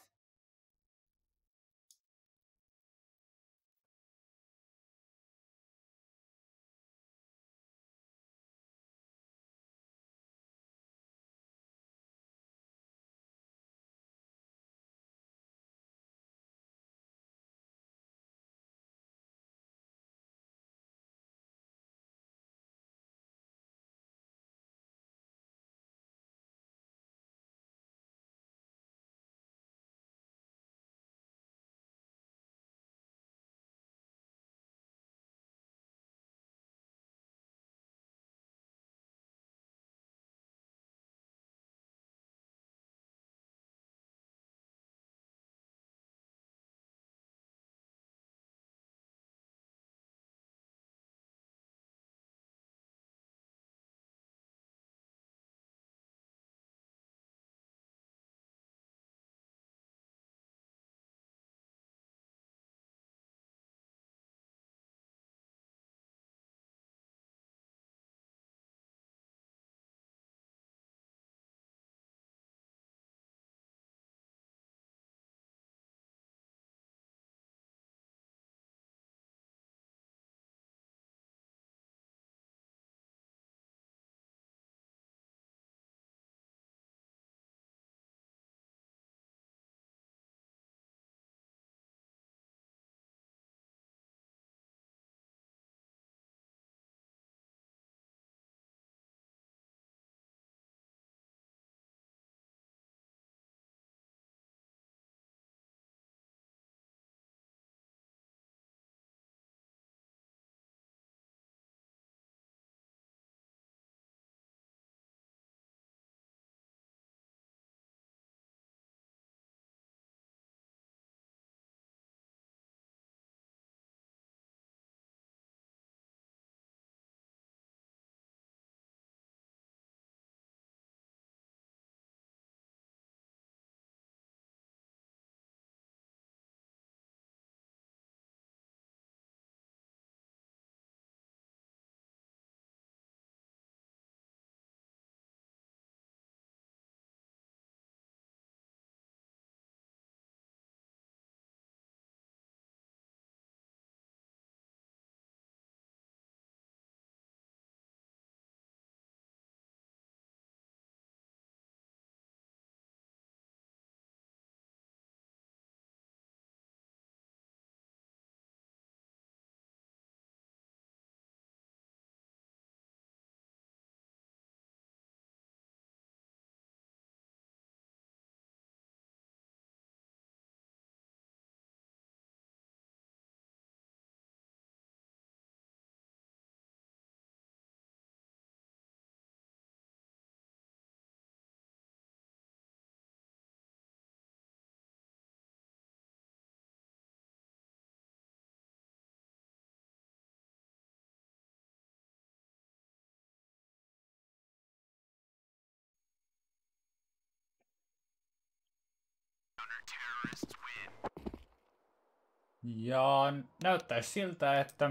Ja näyttäisi siltä, että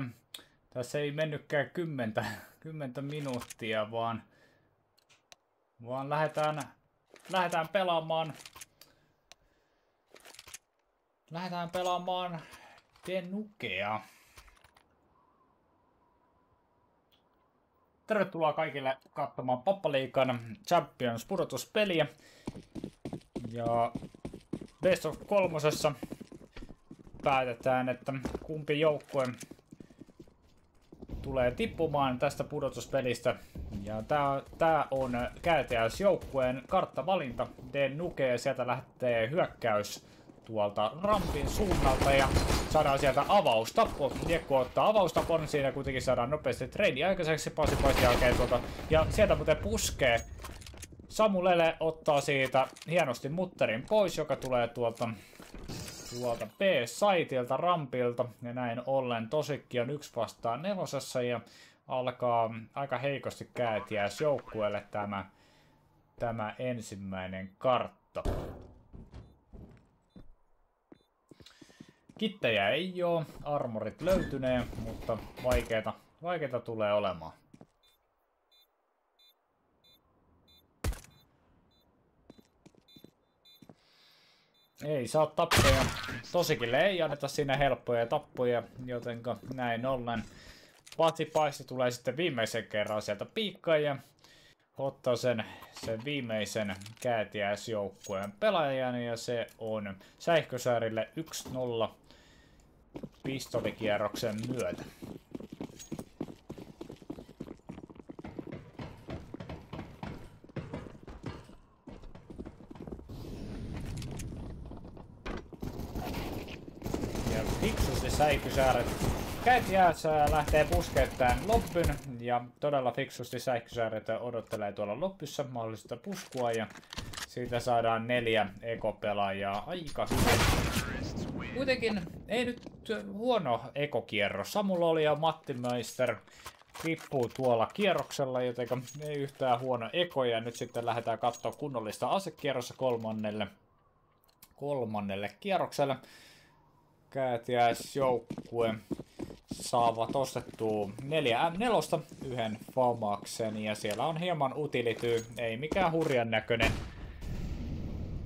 tässä ei mennytkään kymmentä, kymmentä minuuttia, vaan, vaan lähdetään, lähdetään pelaamaan lähdetään pelaamaan Denukea. Tervetuloa kaikille katsomaan Pappaliikan Champions pudotuspeliä. Ja Best of kolmosessa päätetään, että kumpi joukkue tulee tippumaan tästä pudotuspelistä. Ja tää, tää on kääntäjäisjoukkueen karttavalinta. Den Nuke ja sieltä lähtee hyökkäys tuolta rampin suunnalta ja saadaan sieltä avaustappo. Liekku ottaa avaustapon, siinä kuitenkin saadaan nopeasti treidi aikaiseksi pasipoitin jälkeen tuolta. Ja sieltä muuten puskee Samulele ottaa siitä hienosti mutterin pois, joka tulee tuolta tuolta B-saitilta, rampilta, ja näin ollen tosikki on yksi vastaan nelosessa, ja alkaa aika heikosti käätiäis joukkueelle tämä, tämä ensimmäinen kartta. Kittejä ei oo, armorit löytynee, mutta vaikeita, vaikeita tulee olemaan. Ei saa tappoja. Tosikille ei anneta siinä helppoja tappoja, jotenka näin ollen. Paitsi tulee sitten viimeisen kerran sieltä piikkaan ja ottaa sen, sen viimeisen käätiäisjoukkueen pelaajan ja se on Säihkösäärille 1-0 pistolikierroksen myötä. Ja fiksusti säikysääret Käät jäässä lähtee puskettaan loppyn ja todella fiksusti säikkysääret odottelee tuolla loppyssa mahdollista puskua ja siitä saadaan neljä ekopelaajaa aika hyvin. Kuitenkin ei nyt huono ekokierros. Samulla oli ja Matti Meister rippuu tuolla kierroksella, joten ei yhtään huono eko. Ja nyt sitten lähdetään katsoa kunnollista asekierrossa kolmannelle, kolmannelle kierrokselle. Käätiäisjoukkue saavat ostettua 4 M4, yhden Famaksen ja siellä on hieman utility, ei mikään hurjan näköinen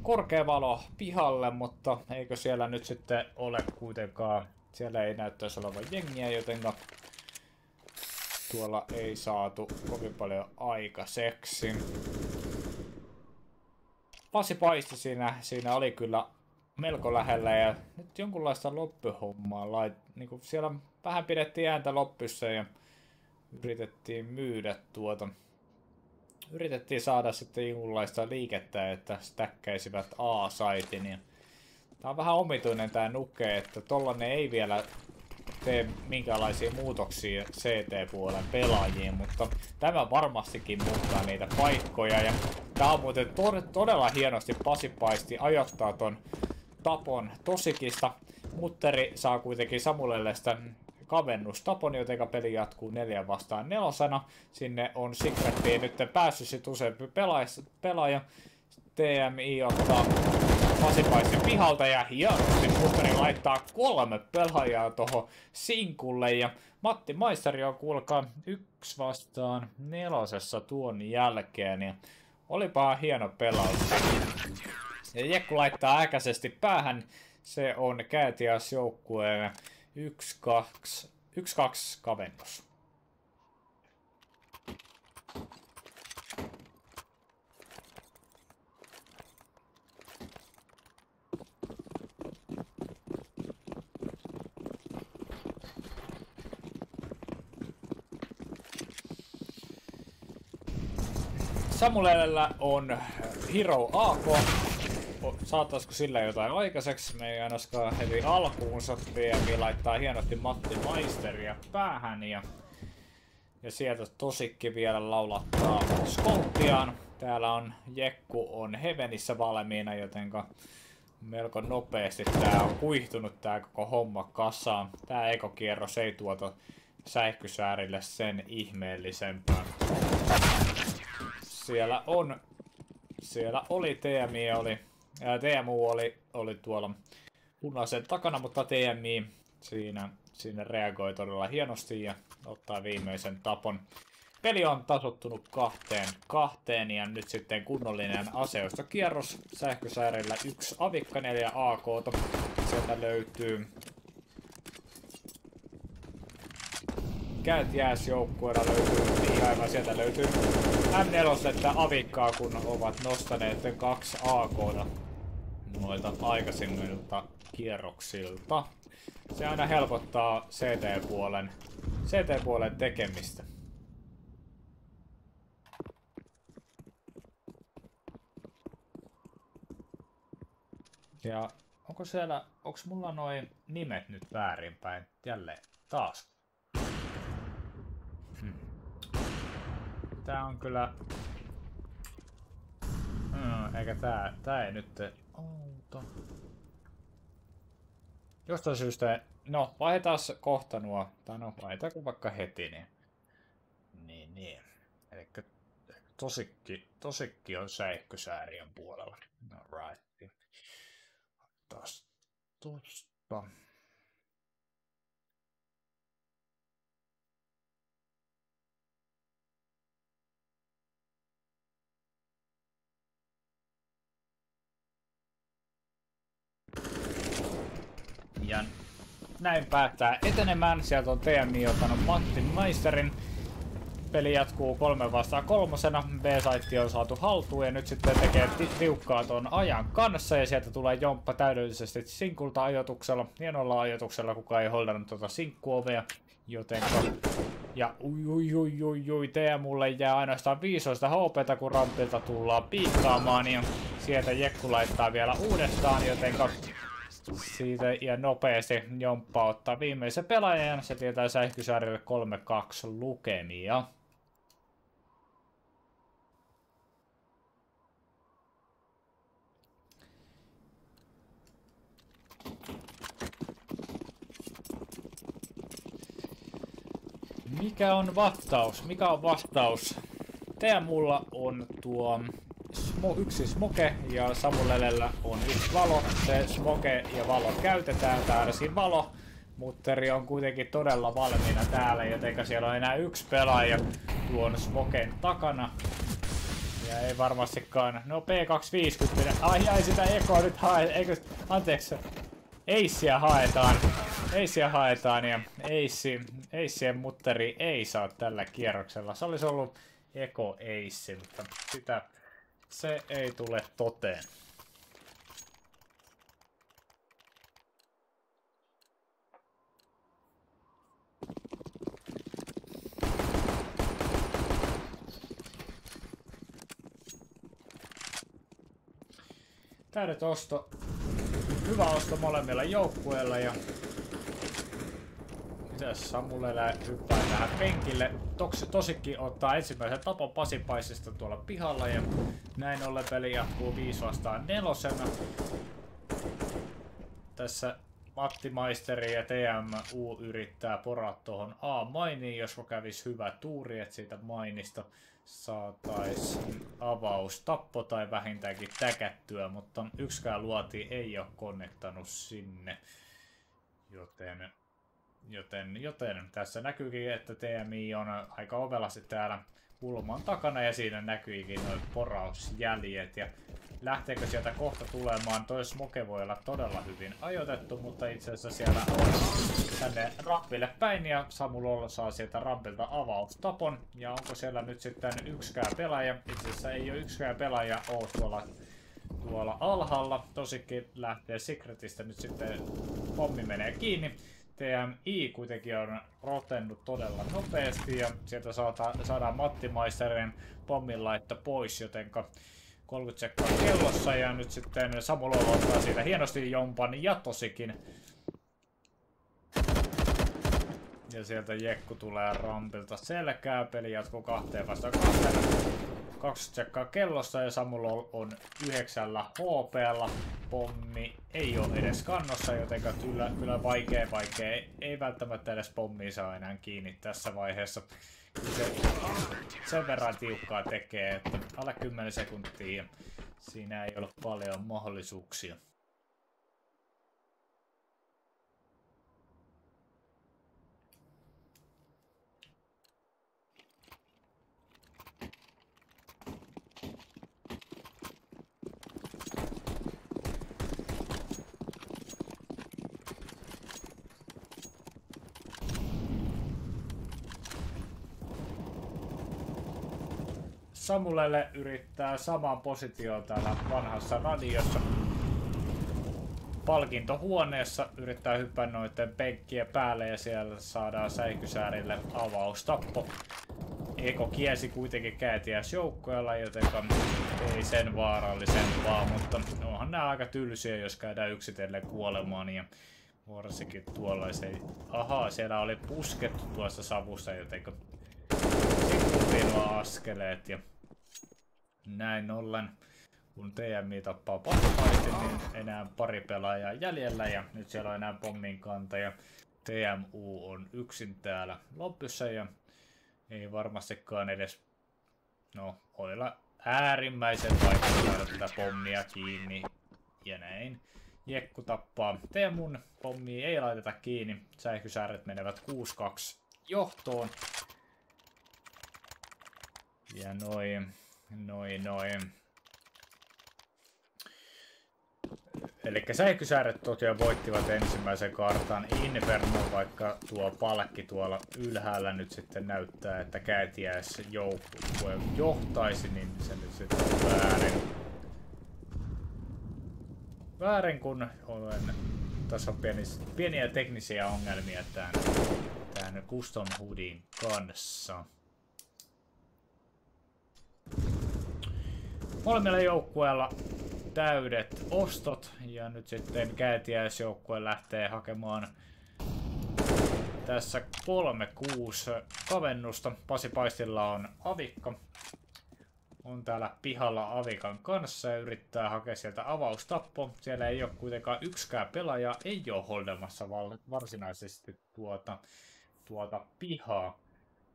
korkea valo pihalle, mutta eikö siellä nyt sitten ole kuitenkaan, siellä ei näyttäisi olevan jengiä, joten tuolla ei saatu kovin paljon aikaiseksi. Pasi paisti siinä, siinä oli kyllä melko lähellä ja nyt jonkunlaista loppuhommaa. Lait, niin kuin siellä vähän pidettiin ääntä loppyssä ja yritettiin myydä tuota yritettiin saada sitten jonkunlaista liikettä, että stäkkäisivät A-saitin. Ja tää on vähän omituinen tää nuke, että tollanen ei vielä tee minkälaisia muutoksia CT-puolen pelaajiin, mutta tämä varmastikin muuttaa niitä paikkoja. Ja tää on muuten to todella hienosti pasipaisti ajoittaa ton tapon tosikista. Mutteri saa kuitenkin Samulelle sitä kavennustapon, joten peli jatkuu neljän vastaan nelosena. Sinne on Secretiin nyt päässyt sit useampi pelaaja. TMI ottaa Pasipaisen pihalta ja hienosti Mutteri laittaa kolme pelaajaa tuohon sinkulle ja Matti Maistari on kuulkaa yksi vastaan nelosessa tuon jälkeen ja olipa hieno pelaus. Ja Jekku laittaa äkäisesti päähän, se on käätiäs joukkueen 1, 2, 1, 2 kavennus. Samulella on Hero AK, saataisiko sillä jotain aikaiseksi. Me ei ainakaan heti alkuunsa VM laittaa hienosti Matti Maisteria päähän ja, ja sieltä tosikki vielä laulattaa Skolttiaan. Täällä on Jekku on Hevenissä valmiina, jotenka melko nopeasti tää on kuihtunut tää koko homma kasaan. Tää ekokierros ei tuota säihkysäärille sen ihmeellisempää. Siellä on, siellä oli TMI oli TMU oli, oli tuolla punaisen takana, mutta TMI siinä, siinä reagoi todella hienosti ja ottaa viimeisen tapon. Peli on tasottunut kahteen, kahteen ja nyt sitten kunnollinen kierros sähkösäärillä yksi avikka, neljä AK. Sieltä löytyy Käät jääs joukkueella löytyy, niin aivan sieltä löytyy M4 avikkaa, kun ovat nostaneet kaksi AK noilta aikaisemmilta kierroksilta. Se aina helpottaa CT-puolen, CT-puolen tekemistä. Ja onko siellä, onko mulla noin nimet nyt väärinpäin? Jälleen taas. Hmm. Tää on kyllä... Hmm, eikä tää, tää ei nyt outo. Jostain syystä, no vaihdetaan kohta nuo, tai no vaihdetaanko vaikka heti, niin... Niin, niin. Eli tosikki, tosikki on säihkösäärien puolella. No right taas tosta. Ja näin päättää etenemään. Sieltä on TMI ottanut Matti Meisterin peli jatkuu kolme vastaan kolmosena. B-saitti on saatu haltuun ja nyt sitten tekee tiukkaa ton ajan kanssa ja sieltä tulee jomppa täydellisesti sinkulta ajotuksella. Hienolla ajotuksella, kuka ei holdannut tuota sinkkuovea. Joten ja ui ui ui ui ui, mulle jää ainoastaan 15 HPtä, kun rampilta tullaan piikkaamaan. Ja sieltä Jekku laittaa vielä uudestaan, joten siitä ja nopeasti Jomppa ottaa viimeisen pelaajan. Se tietää Sähkysaarille 3-2 lukemia. Mikä on vastaus? Mikä on vastaus? mulla on tuo smo, yksi smoke ja Samulelellä on yksi valo. Se smoke ja valo käytetään, täällä valo. Mutteri on kuitenkin todella valmiina täällä, joten siellä on enää yksi pelaaja tuon smoken takana. Ja ei varmastikaan, no P250, ai ai sitä ekoa nyt hae, eikö, anteeksi, Eissiä haetaan. Eissiä haetaan ja Eissi, mutteri ei saa tällä kierroksella. Se olisi ollut Eko Eissi, mutta sitä se ei tule toteen. Täydet osto. Hyvä osto molemmilla joukkueilla ja Mitäs Samulle hyppää tähän penkille. Toksi, tosikin ottaa ensimmäisen tapon Pasipaisista tuolla pihalla ja näin ollen peli jatkuu 5 vastaan nelosena. Tässä Matti Maisteri ja TMU yrittää poraa tuohon A-mainiin, jos kävisi hyvä tuuri, että siitä mainista saatais avaus tappo tai vähintäänkin täkättyä, mutta yksikään luoti ei ole konnektanut sinne. Joten Joten, joten tässä näkyykin, että TMI on aika ovelasti täällä kulman takana ja siinä näkyikin noin porausjäljet. Ja lähteekö sieltä kohta tulemaan? Toi smoke voi olla todella hyvin ajoitettu, mutta itse asiassa siellä on tänne rampille päin ja Samulol saa sieltä rampilta avaustapon. Ja onko siellä nyt sitten yksikään pelaaja? Itse asiassa ei ole yksikään pelaaja ole tuolla tuolla alhaalla. Tosikin lähtee Secretistä nyt sitten pommi menee kiinni. TMI kuitenkin on rotennut todella nopeasti ja sieltä saada, saadaan Matti Maisterin pomminlaitto pois, jotenka 30 sekkaa kellossa ja nyt sitten Samu ottaa siitä hienosti jompan ja tosikin. Ja sieltä Jekku tulee rampilta selkää, peli jatkuu kahteen vasta kahteen. 20 sekkaa kellossa ja Samulla on 9 HPlla. Pommi ei ole edes kannossa, joten kyllä, kyllä vaikea vaikea. Ei, ei välttämättä edes pommia saa enää kiinni tässä vaiheessa. Se sen verran tiukkaa tekee, että alle 10 sekuntia Siinä ei ole paljon mahdollisuuksia. Samulelle yrittää saman positioon täällä vanhassa radiossa. Palkintohuoneessa yrittää hyppää noiden penkkien päälle ja siellä saadaan säikysäärille avaustappo. Eko kiesi kuitenkin käätiäs joukkoilla, joten ei sen vaarallisempaa, mutta onhan nämä aika tylsiä, jos käydään yksitellen kuolemaan ja varsinkin tuollaisen... Ahaa, siellä oli puskettu tuossa savussa, joten sitten askeleet ja näin ollen, kun TMI tappaa pakkopaitin, niin enää pari pelaajaa jäljellä ja nyt siellä on enää pommin kanta ja TMU on yksin täällä lopussa ja ei varmastikaan edes, no, olla äärimmäisen vaikea saada tätä pommia kiinni ja näin. Jekku tappaa Teemun, pommi ei laiteta kiinni, säihkysääret menevät 6-2 johtoon. Ja noin Noin, noin. Eli säikysääret tosiaan voittivat ensimmäisen kartan Inferno, vaikka tuo palkki tuolla ylhäällä nyt sitten näyttää, että käätiäis joukkue johtaisi, niin se nyt sitten on väärin. Väärin, kun olen... Tässä on pieni, pieniä teknisiä ongelmia tämän, tämän Custom Hoodin kanssa. Molemmilla joukkueilla täydet ostot ja nyt sitten käätiäisjoukkue lähtee hakemaan tässä 3-6 kavennusta. Pasi Paistilla on avikka. On täällä pihalla avikan kanssa ja yrittää hakea sieltä avaustappo. Siellä ei ole kuitenkaan yksikään pelaaja, ei ole holdemassa varsinaisesti tuota, tuota pihaa.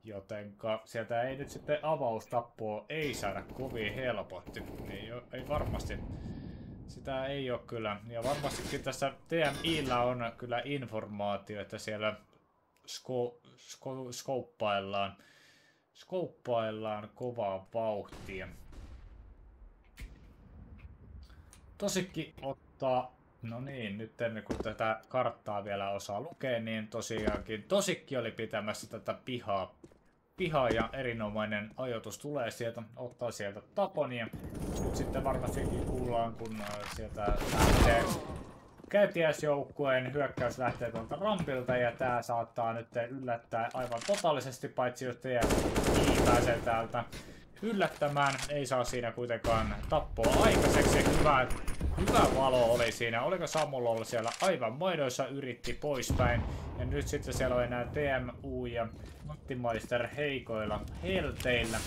Jotenka sieltä ei nyt sitten avaustappoa ei saada kovin helpotti. Ei, ei varmasti. Sitä ei ole kyllä. Ja varmastikin tässä TMIllä on kyllä informaatio, että siellä sko, sko, skouppaillaan, skouppaillaan kovaa vauhtia. Tosikki ottaa No niin, nyt kun tätä karttaa vielä osaa lukea, niin tosiaankin Tosikki oli pitämässä tätä pihaa piha ja erinomainen ajoitus tulee sieltä, ottaa sieltä tapon ja nyt sitten varmastikin kuullaan, kun äh, sieltä lähtee käytiäisjoukkueen hyökkäys lähtee tuolta rampilta ja tää saattaa nyt yllättää aivan totaalisesti, paitsi jos teidän pääsee täältä yllättämään. Ei saa siinä kuitenkaan tappoa aikaiseksi. Hyvä, hyvä valo oli siinä. Oliko Samulla ollut siellä aivan maidoissa, yritti poispäin. Ja nyt sitten siellä on enää TMU ja Mattimaister heikoilla helteillä.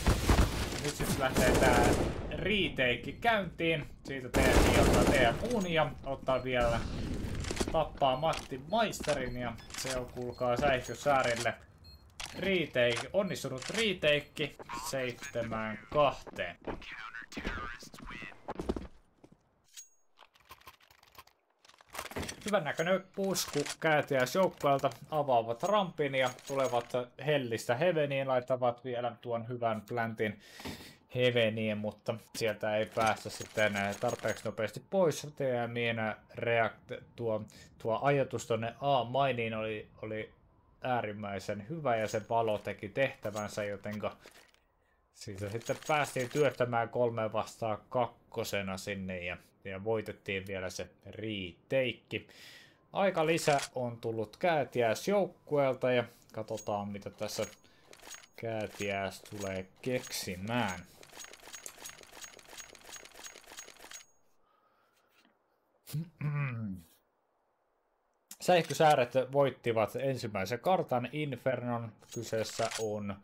Nyt sitten lähtee tää retake käyntiin. Siitä TMI ottaa TMUn ja ottaa vielä tappaa Matti Maisterin ja se on kuulkaa säihky Saarille retake, onnistunut retake seitsemään kahteen. Hyvän näköinen pusku joukkoilta avaavat rampin ja tulevat hellistä heveniin, laittavat vielä tuon hyvän plantin heveniin, mutta sieltä ei päästä sitten tarpeeksi nopeasti pois. TMIin reakt, tuo, tuo ajatus tuonne A-mainiin oli, oli äärimmäisen hyvä ja se valo teki tehtävänsä, jotenka siitä sitten päästiin työttämään kolme vastaan kakkosena sinne ja, ja voitettiin vielä se riiteikki. Aika lisä on tullut käätiäs joukkueelta ja katsotaan mitä tässä käätiäs tulee keksimään. Säihkysääret voittivat ensimmäisen kartan Infernon. Kyseessä on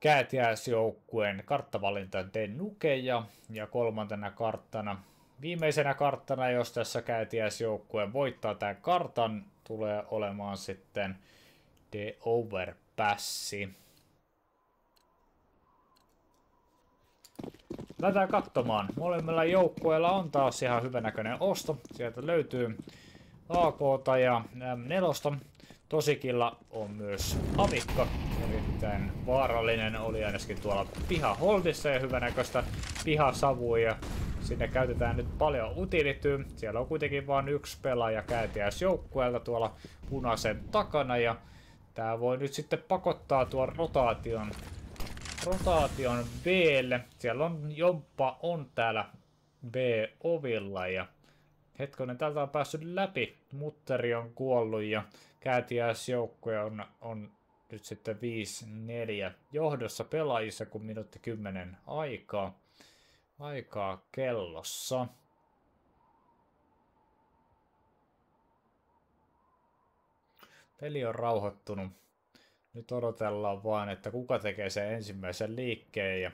käätiäisjoukkueen karttavalinta Denukeja ja kolmantena karttana Viimeisenä karttana, jos tässä käätiäisjoukkue voittaa tämän kartan, tulee olemaan sitten The Overpassi. Lähdetään katsomaan. Molemmilla joukkueilla on taas ihan hyvänäköinen osto. Sieltä löytyy AK ja M4. Tosikilla on myös avikka, erittäin vaarallinen, oli ainakin tuolla pihaholdissa ja hyvänäköistä pihasavua ja sinne käytetään nyt paljon utilityä. Siellä on kuitenkin vain yksi pelaaja joukkueelta tuolla punaisen takana ja tää voi nyt sitten pakottaa tuon rotaation rotaation Blle. Siellä on Jomppa on täällä B-ovilla ja hetkonen täältä on päässyt läpi. Mutteri on kuollut ja käätiäisjoukkoja on, on nyt sitten 5-4 johdossa pelaajissa, kun minuutti 10 aikaa, aikaa kellossa. Peli on rauhoittunut. Nyt odotellaan vaan, että kuka tekee sen ensimmäisen liikkeen ja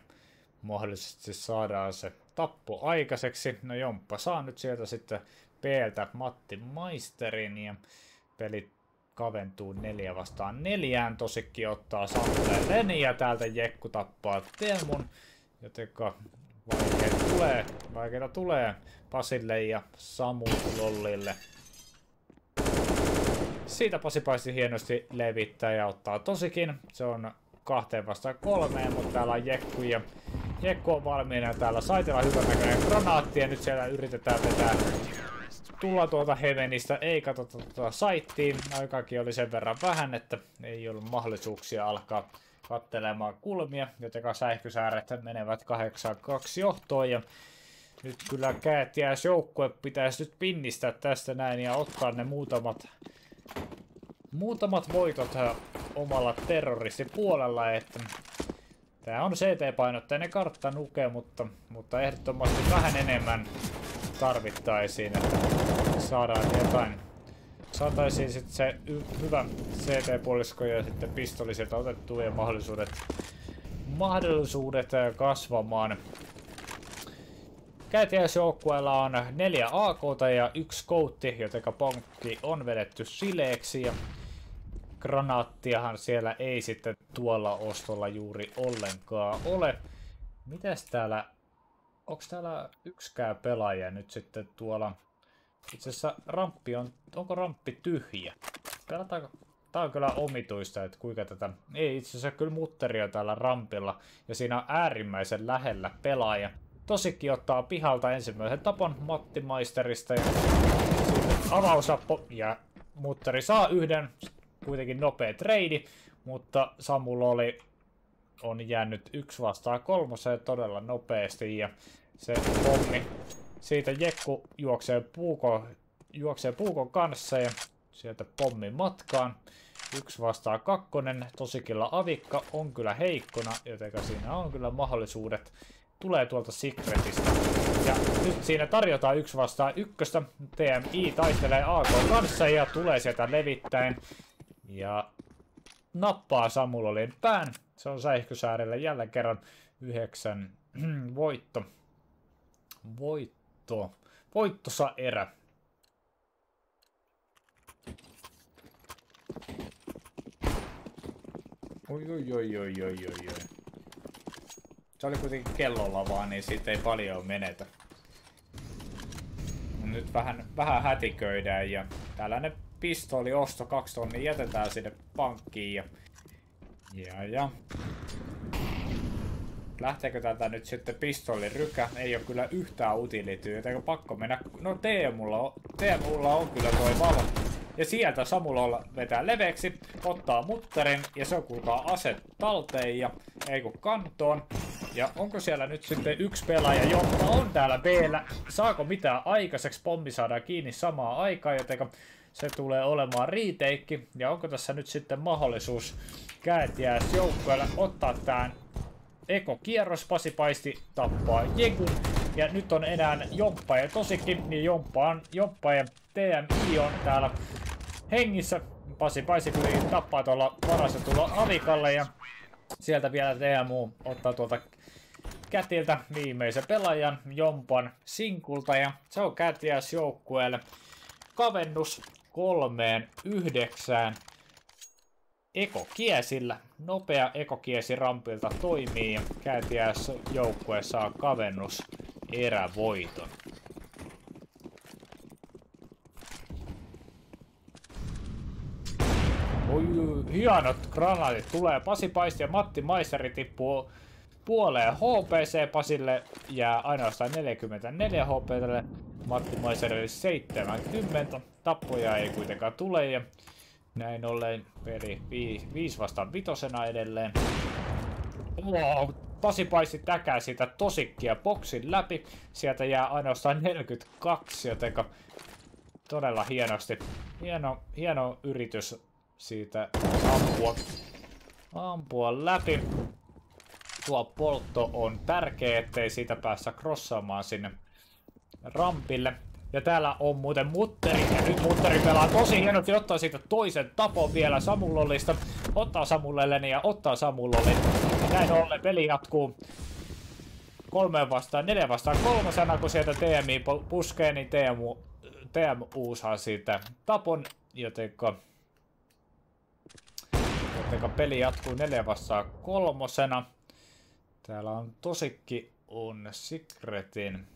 mahdollisesti saadaan se tappo aikaiseksi. No Jomppa saa nyt sieltä sitten Pltä Matti Maisterin ja peli kaventuu neljä vastaan neljään. Tosikki ottaa Sammuleen ja täältä Jekku tappaa Teemun. Jotenka vaikeita tulee, vaikeita tulee Pasille ja Samu Lollille. Siitä Pasi paisti hienosti levittää ja ottaa tosikin. Se on kahteen vastaan kolmeen, mutta täällä on Jekku ja Jekku on valmiina. Täällä Saitella hyvän näköinen granaatti ja nyt siellä yritetään vetää tulla tuolta Heavenistä. Ei katsota tuota saittiin. Aikaakin oli sen verran vähän, että ei ollut mahdollisuuksia alkaa kattelemaan kulmia, joten sähkösääret menevät 8-2 johtoon ja nyt kyllä joukkue pitäisi nyt pinnistää tästä näin ja ottaa ne muutamat muutamat voitot äh, omalla terroristipuolella, että Tää on CT-painotteinen kartta nuke, mutta, mutta ehdottomasti vähän enemmän tarvittaisiin, että saadaan jotain. Saataisiin sitten se hyvä CT-puolisko ja sitten pistoli sieltä ja mahdollisuudet, mahdollisuudet kasvamaan. Kätiäisjoukkueella on neljä AK ja yksi koutti, joten pankki on vedetty sileeksi. Ja granaattiahan siellä ei sitten tuolla ostolla juuri ollenkaan ole. Mitäs täällä, onks täällä yksikään pelaaja nyt sitten tuolla, itse asiassa ramppi on, onko ramppi tyhjä? Pelataanko, tää on kyllä omituista, että kuinka tätä, ei itse asiassa kyllä mutteri on täällä rampilla ja siinä on äärimmäisen lähellä pelaaja. Tosikin ottaa pihalta ensimmäisen tapon Matti Maisterista ja sitten avausappo ja mutteri saa yhden kuitenkin nopea trade, mutta Samulla oli on jäänyt yksi vastaan kolmoseen todella nopeasti ja se pommi siitä Jekku juoksee puuko, juoksee puukon kanssa ja sieltä pommi matkaan. Yksi vastaa kakkonen, tosikilla avikka on kyllä heikkona, joten siinä on kyllä mahdollisuudet. Tulee tuolta Secretista. Ja nyt siinä tarjotaan yksi vastaan ykköstä. TMI taistelee AK kanssa ja tulee sieltä levittäen. Ja nappaa Samulolin pään. Se on Säihkysaarelle jälleen kerran yhdeksän *clears throat* voitto. Voitto. Voittosa erä. Oi, oi, oi, oi, oi, oi, oi. Se oli kuitenkin kellolla vaan, niin siitä ei paljon menetä. Nyt vähän, vähän hätiköidään ja tällainen pistoli osto 2 tonnia jätetään sinne pankkiin ja... Ja ja... Lähteekö täältä nyt sitten pistoli rykä? Ei ole kyllä yhtään utilityä, joten pakko mennä... No Teemulla on, Teemulla on kyllä toi valo. Ja sieltä Samulolla vetää leveksi, ottaa mutterin ja se on kuulkaa aset talteen ja ei kun kantoon. Ja onko siellä nyt sitten yksi pelaaja, joka on täällä b Saako mitään aikaiseksi? Pommi saadaan kiinni samaan aikaan, joten se tulee olemaan riiteikki. Ja onko tässä nyt sitten mahdollisuus käätiäis joukkueelle ottaa tämän Eko-kierros, Pasi Paisti tappaa Jegun. Ja nyt on enää Jomppa ja tosikin, niin Jomppa, on, Jomppa ja TMI on täällä hengissä. Pasi Paisi kyllä tappaa tuolla varastetulla Avikalle ja sieltä vielä TMU ottaa tuolta kätiltä viimeisen pelaajan Jompan sinkulta ja se on kätiäis joukkueelle kavennus kolmeen yhdeksään. ekokiesillä. Nopea ekokiesi rampilta toimii ja käätiäs joukkue saa kavennus erävoiton. Oi, hienot granaatit tulee. Pasi Paisti ja Matti Maiseri tippuu puoleen HPC. Pasille jää ainoastaan 44 HP tälle. Matti Maiserille 70. Tappoja ei kuitenkaan tule ja näin ollen peli 5 vastaan vitosena edelleen. Wow, Pasi Paisti täkää sitä tosikkia boksin läpi. Sieltä jää ainoastaan 42, joten todella hienosti. Hieno, hieno yritys siitä ampua, ampua läpi. Tuo poltto on tärkeä, ettei siitä päässä krossaamaan sinne rampille. Ja täällä on muuten Mutteri, ja nyt Mutteri pelaa tosi hienosti, ottaa siitä toisen tapon vielä Samulollista. Ottaa Samullellen ja ottaa Samulollin. Näin ollen peli jatkuu kolmeen vastaan, neljä vastaan kolmosena, kun sieltä TMI puskee, niin TMU, TMU saa siitä tapon, jotenka Jotenka peli jatkuu neljä vastaan kolmosena. Täällä on tosikki on Secretin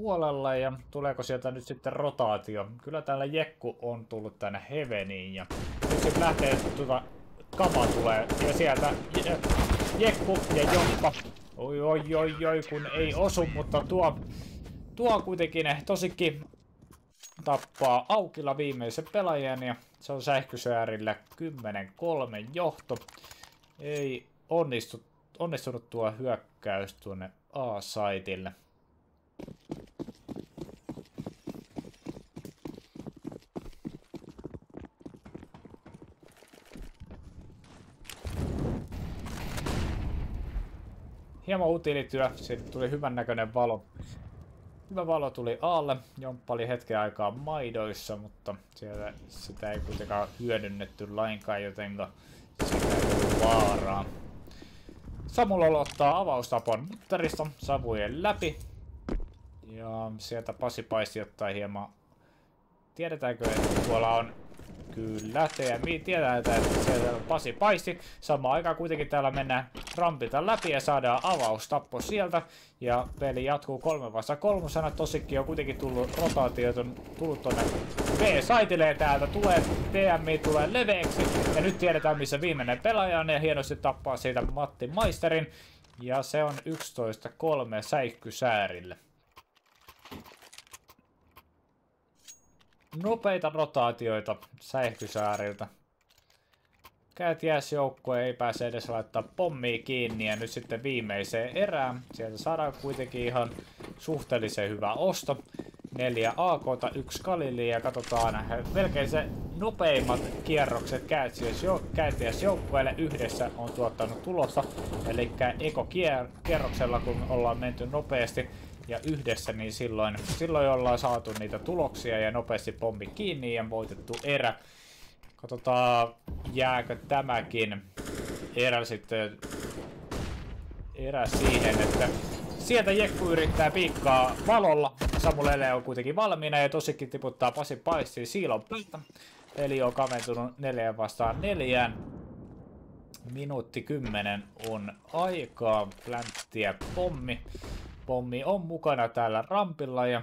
puolella ja tuleeko sieltä nyt sitten rotaatio? Kyllä täällä Jekku on tullut tänne Heveniin ja nyt sitten lähtee tuota kama tulee ja sieltä Jekku ja Joppa. Oi oi oi oi kun ei osu, mutta tuo, tuo kuitenkin tosikki tappaa Aukilla viimeisen pelaajan ja se on sähkösöärillä 10-3 johto. Ei onnistu, onnistunut tuo hyökkäys tuonne A-saitille. Hieman utiilityö, siitä tuli hyvän näköinen valo Hyvä valo tuli alle. Jomppa oli hetken aikaa maidoissa, mutta siellä sitä ei kuitenkaan hyödynnetty lainkaan, joten sitä ei vaaraa. Samulla ottaa avaustapon mutterista savujen läpi. Ja sieltä Pasi Paisti ottaa hieman... Tiedetäänkö, että tuolla on Kyllä, TMI tietää, että sieltä on Pasi Paisti. Samaan aikaan kuitenkin täällä mennään rampilta läpi ja saadaan avaustappo sieltä. Ja peli jatkuu kolme vasta kolmosena. Tosikki on kuitenkin tullut rotaatiot on tullut tonne B-saitille täältä tulee TMI tulee leveäksi. Ja nyt tiedetään missä viimeinen pelaaja on ja hienosti tappaa siitä Matti Maisterin. Ja se on 11-3 säikkysäärille. Nopeita rotaatioita säihkysääriltä. joukkue ei pääse edes laittaa pommia kiinni ja nyt sitten viimeiseen erään. Sieltä saadaan kuitenkin ihan suhteellisen hyvä osto. Neljä AK, yksi Kalili ja katsotaan melkein se nopeimmat kierrokset joukkueelle yhdessä on tuottanut tulosta. Eli eko kierroksella kun ollaan menty nopeasti ja yhdessä, niin silloin, silloin ollaan saatu niitä tuloksia ja nopeasti pommi kiinni ja voitettu erä. Katsotaan, jääkö tämäkin erä sitten erä siihen, että sieltä Jekku yrittää piikkaa valolla. Samulele on kuitenkin valmiina ja tosikin tiputtaa Pasi Paistiin siilon päältä. Eli on kaventunut neljään vastaan neljään. Minuutti kymmenen on aikaa plänttiä pommi pommi on mukana täällä rampilla ja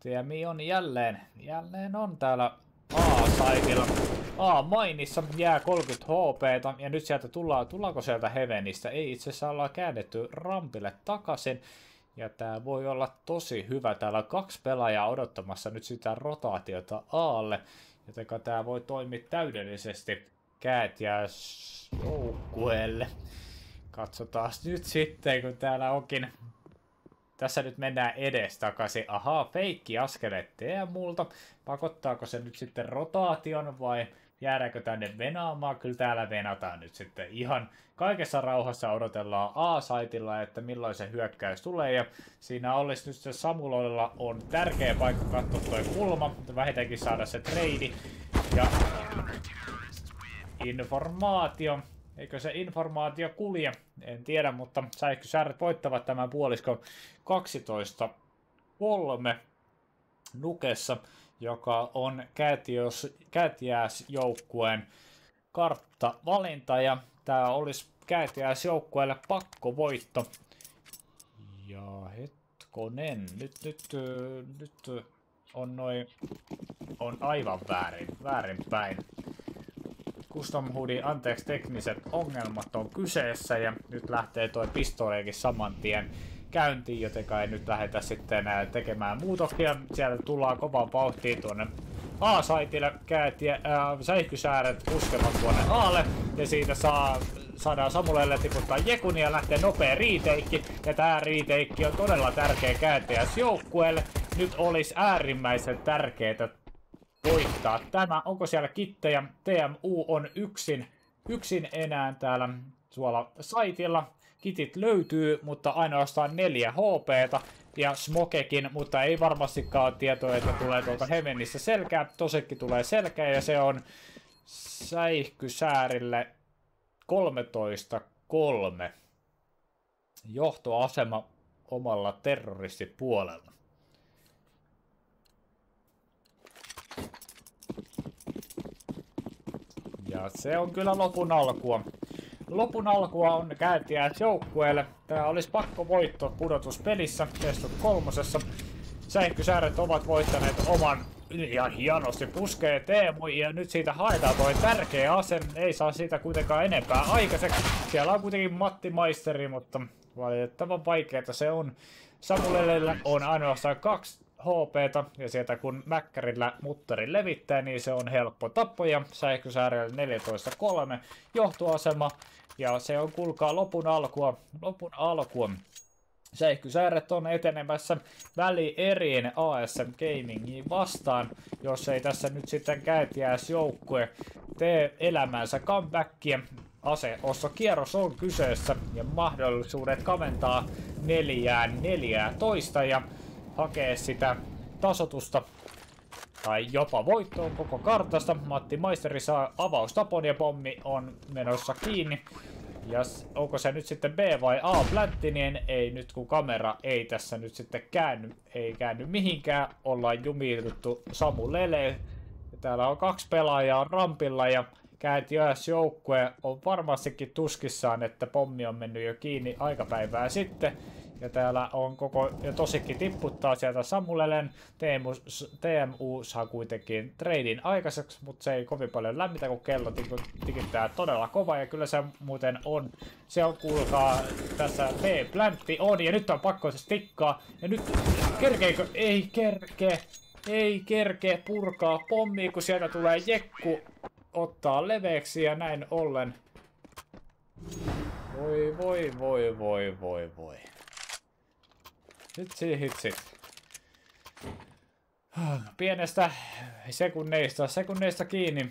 TMI on jälleen, jälleen on täällä A-saitilla. A-mainissa jää 30 HP ja nyt sieltä tullaan, tullaanko sieltä Heavenistä? Ei itse asiassa ollaan käännetty rampille takaisin. Ja tää voi olla tosi hyvä. Täällä on kaksi pelaajaa odottamassa nyt sitä rotaatiota Aalle. Joten tää voi toimia täydellisesti käät ja joukkueelle. Katsotaan nyt sitten, kun täällä onkin tässä nyt mennään edes takaisin. Ahaa, feikki askeleet multa. Pakottaako se nyt sitten rotaation vai jäädäänkö tänne venaamaan? Kyllä täällä venataan nyt sitten ihan kaikessa rauhassa odotellaan A-saitilla, että milloin se hyökkäys tulee. Ja siinä olisi nyt se Samuloilla on tärkeä paikka katsoa toi kulma, vähintäänkin saada se trade. Ja informaatio Eikö se informaatio kulje? En tiedä, mutta säihkysääret voittavat tämän puoliskon 12-3 Nukessa, joka on Kätiäs joukkueen karttavalinta ja tää olisi kääntäjäisjoukkueelle pakkovoitto. Ja hetkonen, nyt, nyt, nyt on noin, on aivan väärin, väärin päin. Custom Hoodie, anteeksi tekniset ongelmat on kyseessä ja nyt lähtee toi pistoleikin saman tien käyntiin, joten ei nyt lähdetä sitten tekemään muutoksia. Sieltä tullaan kovaan vauhtiin tuonne A-saitille ja äh, säihkysääret puskevat tuonne Aalle ja siitä saa saadaan Samulelle tiputtaa Jekuni ja lähtee nopea riiteikki. Ja tää riiteikki on todella tärkeä kääntäjäs joukkueelle. Nyt olisi äärimmäisen tärkeää voittaa tämä. Onko siellä kittejä? TMU on yksin, yksin enää täällä tuolla saitilla. Kitit löytyy, mutta ainoastaan neljä HPta ja Smokekin, mutta ei varmastikaan tietoa, että tulee tuolta Hemenissä selkää. Tosekki tulee selkää ja se on Säihkysäärille 13.3. Johtoasema omalla terroristipuolella. Ja se on kyllä lopun alkua. Lopun alkua on kääntiä joukkueelle. Tää olisi pakko voitto pudotuspelissä, Best kolmosessa. Säikkysääret ovat voittaneet oman ja hienosti puskee Teemu ja nyt siitä haetaan toi tärkeä ase. Ei saa siitä kuitenkaan enempää aikaiseksi. Siellä on kuitenkin Matti Maisteri, mutta valitettavan vaikeeta se on. Samulelle on ainoastaan kaksi HPta ja sieltä kun Mäkkärillä muttari levittää, niin se on helppo tappoja. Säihkysäärellä 14.3 johtoasema ja se on kuulkaa lopun alkua. Lopun alkua. Säihkysääret on etenemässä välieriin ASM Gamingiin vastaan, jos ei tässä nyt sitten joukkue tee elämänsä comebackia. Kierros on kyseessä ja mahdollisuudet kaventaa neljään neljää toista ja hakea sitä tasotusta tai jopa voittoon koko kartasta. Matti Maisteri saa avaustapon ja pommi on menossa kiinni. Ja onko se nyt sitten B vai A plätti, niin ei nyt kun kamera ei tässä nyt sitten käänny, ei käänny mihinkään. Ollaan jumituttu Samu Lele. Ja täällä on kaksi pelaajaa rampilla ja kääntiös joukkue on varmastikin tuskissaan, että pommi on mennyt jo kiinni aikapäivää sitten. Ja täällä on koko, ja tosikin tipputtaa sieltä Samulelen. TMU, TMU saa kuitenkin treidin aikaiseksi, mutta se ei kovin paljon lämmitä, kun kello tikittää todella kova. Ja kyllä se muuten on. Se on, kuulkaa, tässä B-pläntti on. Ja nyt on pakko se stikkaa. Ja nyt kerkeekö? Ei kerke. Ei kerke purkaa pommi, kun sieltä tulee jekku ottaa leveäksi ja näin ollen. Voi, voi, voi, voi, voi, voi. Hitsi, hitsi. Pienestä sekunneista, sekunneista kiinni,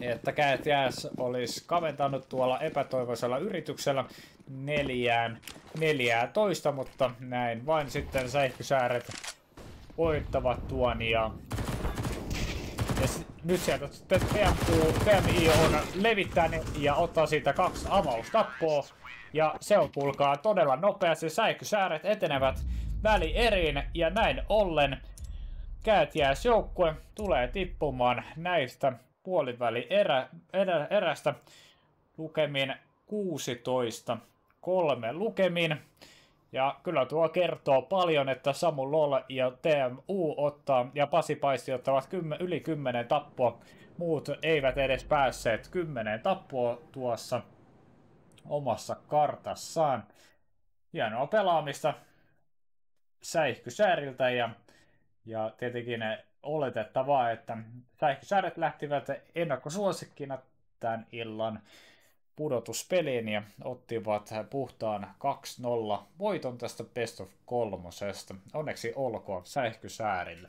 että käät jääs olisi kaventanut tuolla epätoivoisella yrityksellä neljään, neljää toista, mutta näin vain sitten säihkysääret voittavat tuon ja, ja nyt sieltä sitten TMI, TMI on levittää ja ottaa siitä kaksi avaustappoa ja se on kuulkaa todella nopeasti. Säikkysääret etenevät väli eriin ja näin ollen joukkue tulee tippumaan näistä puoliväli erä, erä, erästä lukemin 16 kolme lukemin. Ja kyllä tuo kertoo paljon, että Samu Lol ja TMU ottaa ja Pasi Paisti ottavat kymmen, yli 10 tappoa. Muut eivät edes päässeet 10 tappoa tuossa omassa kartassaan. Hienoa pelaamista Säihkysääriltä ja, ja tietenkin oletettavaa, että Säihkysääret lähtivät ennakkosuosikkina tämän illan pudotuspeliin ja ottivat puhtaan 2-0 voiton tästä Best of kolmosesta. Onneksi olkoon Säihkysäärille.